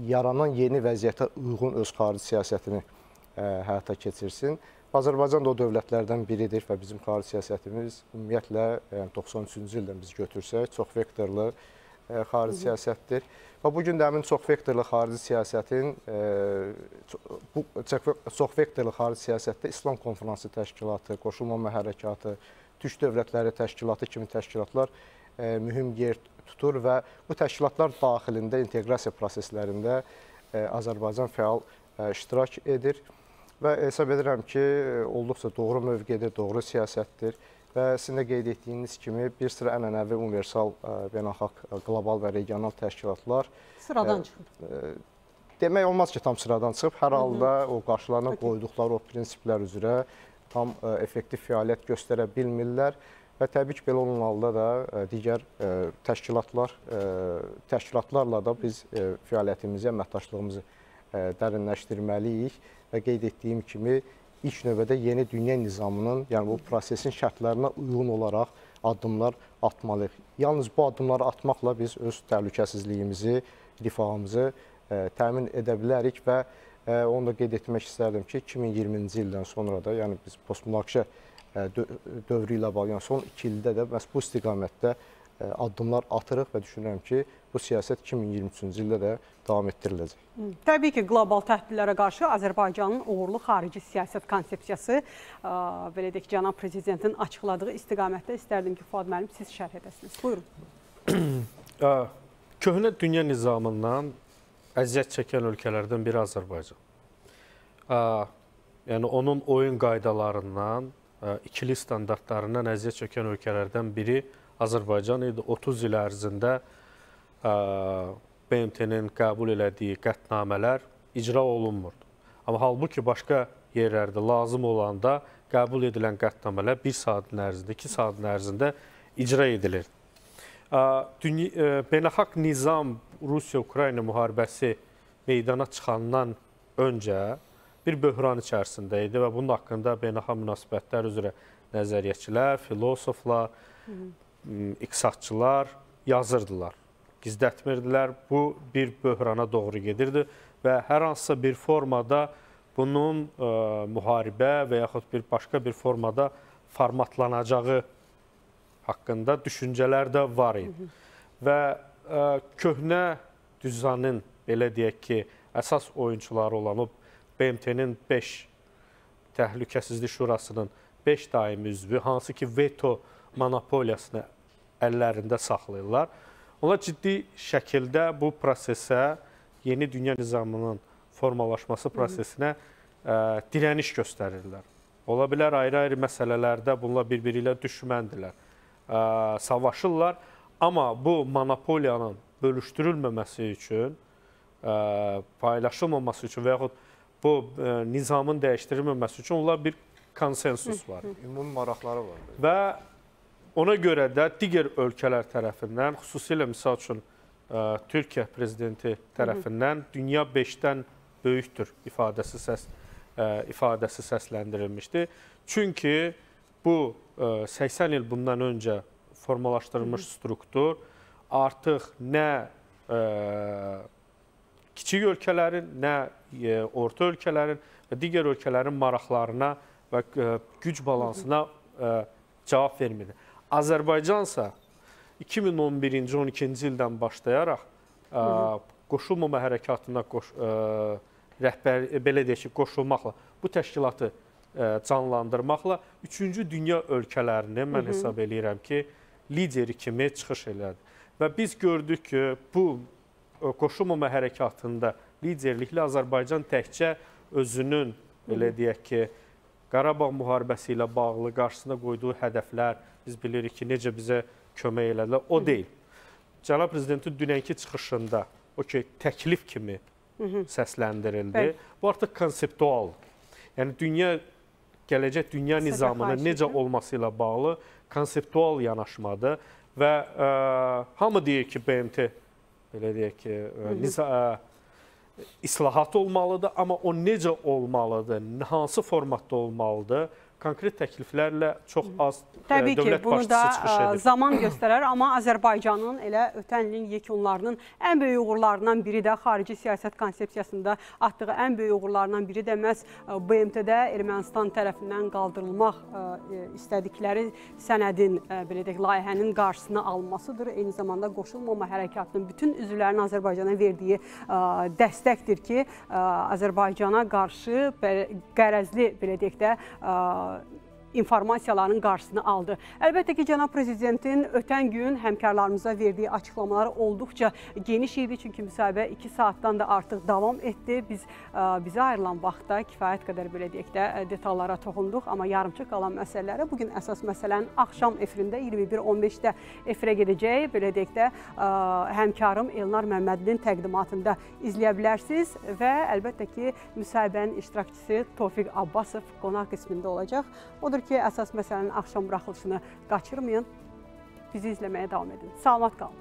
yaranan yeni vəziyyətə uyğun öz xarici siyasətini e, həyata keçirsin. Azərbaycan da o dövlətlərdən biridir və bizim xarici siyasətimiz ümumiyyətlə yəni 93-cü ildən biz götürsək çox vektorlu e, xarici siyasətdir. Və bu gün də həmin çox vektorlu xarici siyasətin e, bu çox vektorlu xarici siyasətdə İslam Konfransı Təşkilatı, Qoşulmama Hərəkatı, Türk Dövlətləri Təşkilatı kimi təşkilatlar e, mühüm yer tutur və bu təşkilatlar daxilində inteqrasiya proseslərində Azərbaycan fəal iştirak edir və hesab edirəm ki, e, olduqca doğru mövqedir, doğru siyasətdir və sizin də qeyd etdiyiniz kimi bir sıra ənənəvi universal e, beynəlxalq e, qlobal və regional təşkilatlar Sıradan çıxır. demək olmaz ki, tam sıradan çıxıb. Hər halda o qarşılarına qoyduqları o prinsiplər üzrə tam effektiv fəaliyyət göstərə bilmirlər və təbii ki, belə olan halda da digər təşkilatlar təşkilatlarla da biz fəaliyyətimizi, əməkdaşlığımızı dərinləşdirməliyik və qeyd etdiyim kimi ilk növbədə yeni dünya nizamının, yəni bu prosesin şərtlərinə uyğun olaraq addımlar atmalıyıq. Yalnız bu addımları atmaqla biz öz təhlükəsizliyimizi, rifahımızı ə, təmin edə bilərik və ə, onu da qeyd etmək istərdim ki, 2020-ci ildən sonra da, yəni biz postmünaqişə dövrü ilə bağlı, yəni son 2 ildə də məhz bu istiqamətdə addımlar atırıq və düşünürəm ki, bu siyasət 2023-cü ildə də davam etdiriləcək. Təbii ki, qlobal təhdidlərə qarşı Azərbaycanın uğurlu xarici siyasət konsepsiyası, ə, belə deyək, cənab prezidentin açıqladığı istiqamətdə istərdim ki, Fuad müəllim siz şərh edəsiniz. Buyurun. [clears throat] Köhnə dünya nizamından əziyyət çəkən ölkələrdən biri Azərbaycan. Yəni onun oyun qaydalarından, ikili standartlarından əziyyət çəkən ölkələrdən biri Azərbaycan idi. 30 il ərzində BMT-nin qəbul elədiyi qətnamələr icra olunmurdu. Amma halbuki başqa yerlərdə lazım olanda qəbul edilən qətnamələr 1 saatin ərzində, 2 saatin ərzində icra edilir. Dünya, beynəlxalq nizam Rusiya-Ukrayna müharibəsi meydana çıxandan öncə bir böhran içərisində idi və bunun haqqında beynəlxalq münasibətlər üzrə nəzəriyyəçilər, filosoflar, iqtisadçılar yazırdılar. Gizlətmirdilər. Bu bir böhrana doğru gedirdi və hər hansısa bir formada bunun ə, müharibə və yaxud bir başqa bir formada formatlanacağı haqqında düşüncələr də var idi. Və ə, köhnə düzanın belə deyək ki, əsas oyunçuları olan o BMT-nin 5 Təhlükəsizlik Şurasının 5 daimi üzvü, hansı ki veto monopoliyasını əllərində saxlayırlar. Onlar ciddi şəkildə bu prosesə, yeni dünya nizamının formalaşması prosesinə ə, dirəniş göstərirlər. Ola bilər ayrı-ayrı məsələlərdə bunlar bir-biri ilə düşməndilər, ə, savaşırlar, amma bu monopoliyanın bölüşdürülməməsi üçün, ə, paylaşılmaması üçün və yaxud bu ə, nizamın dəyişdirilməməsi üçün onlar bir konsensus var. Ümumi maraqları var. Və ona görə də digər ölkələr tərəfindən, xüsusilə misal üçün ə, Türkiyə prezidenti tərəfindən dünya 5-dən böyükdür ifadəsi səs ə, ifadəsi səsləndirilmişdi. Çünki bu ə, 80 il bundan öncə formalaşdırılmış struktur artıq nə ə, kiçik ölkələrin, nə ə, orta ölkələrin və digər ölkələrin maraqlarına və ə, güc balansına ə, cavab vermir. Azərbaycansa 2011-ci 12-ci ildən başlayaraq ə, qoşulmama hərəkatına qoş, ə, rəhbər belə deyək ki, qoşulmaqla bu təşkilatı ə, canlandırmaqla 3-cü dünya ölkələrini mən Hı -hı. hesab eləyirəm ki, lideri kimi çıxış elədi. Və biz gördük ki, bu qoşulmama hərəkatında liderliklə Azərbaycan təkcə özünün belə deyək ki, Qarabağ müharibəsi ilə bağlı qarşısına qoyduğu hədəflər, biz bilirik ki, necə bizə kömək elədilər. O deyil. Cənab prezidentin dünənki çıxışında o ki, təklif kimi Hı -hı. səsləndirildi. Bəli. Bu artıq konseptual. Yəni dünya gələcək dünya nizamının necə olması ilə bağlı konseptual yanaşmadır və ə, hamı deyir ki, BMT belə deyək ki, ə, niza, ə, islahat olmalıdır, amma o necə olmalıdır, hansı formatda olmalıdır? Konkret təkliflərlə çox az Təbii ə, dövlət ki, bunu da çıxış edir. zaman göstərər, amma Azərbaycanın elə ötən ilin yekunlarının ən böyük uğurlarından biri də xarici siyasət konsepsiyasında atdığı ən böyük uğurlarından biri də məhz BMT-də Ermənistan tərəfindən qaldırılmaq istədikləri sənədin, belə deyək, layihənin qarşısını almasıdır. Eyni zamanda qoşulmama hərəkatının bütün üzvlərinin Azərbaycana verdiyi dəstəkdir ki, Azərbaycana qarşı qərəzli, belə deyək də, uh, informasiyaların qarşısını aldı. Əlbəttə ki, cənab prezidentin ötən gün həmkarlarımıza verdiyi açıqlamalar olduqca geniş idi, çünki müsahibə 2 saatdan da artıq davam etdi. Biz bizə ayrılan vaxtda kifayət qədər belə deyək də detallara toxunduq, amma yarımçıq qalan məsələlərə bu gün əsas məsələnin axşam efirində 21:15-də efirə gedəcək. Belə deyək də həmkarım Elnar Məmmədlinin təqdimatında izləyə bilərsiniz və əlbəttə ki, müsahibənin iştirakçısı Tofiq Abbasov qonaq qismində olacaq. Odur ki, əsas məsələnin axşam buraxılışını qaçırmayın. Bizi izləməyə davam edin. Salamat qalın.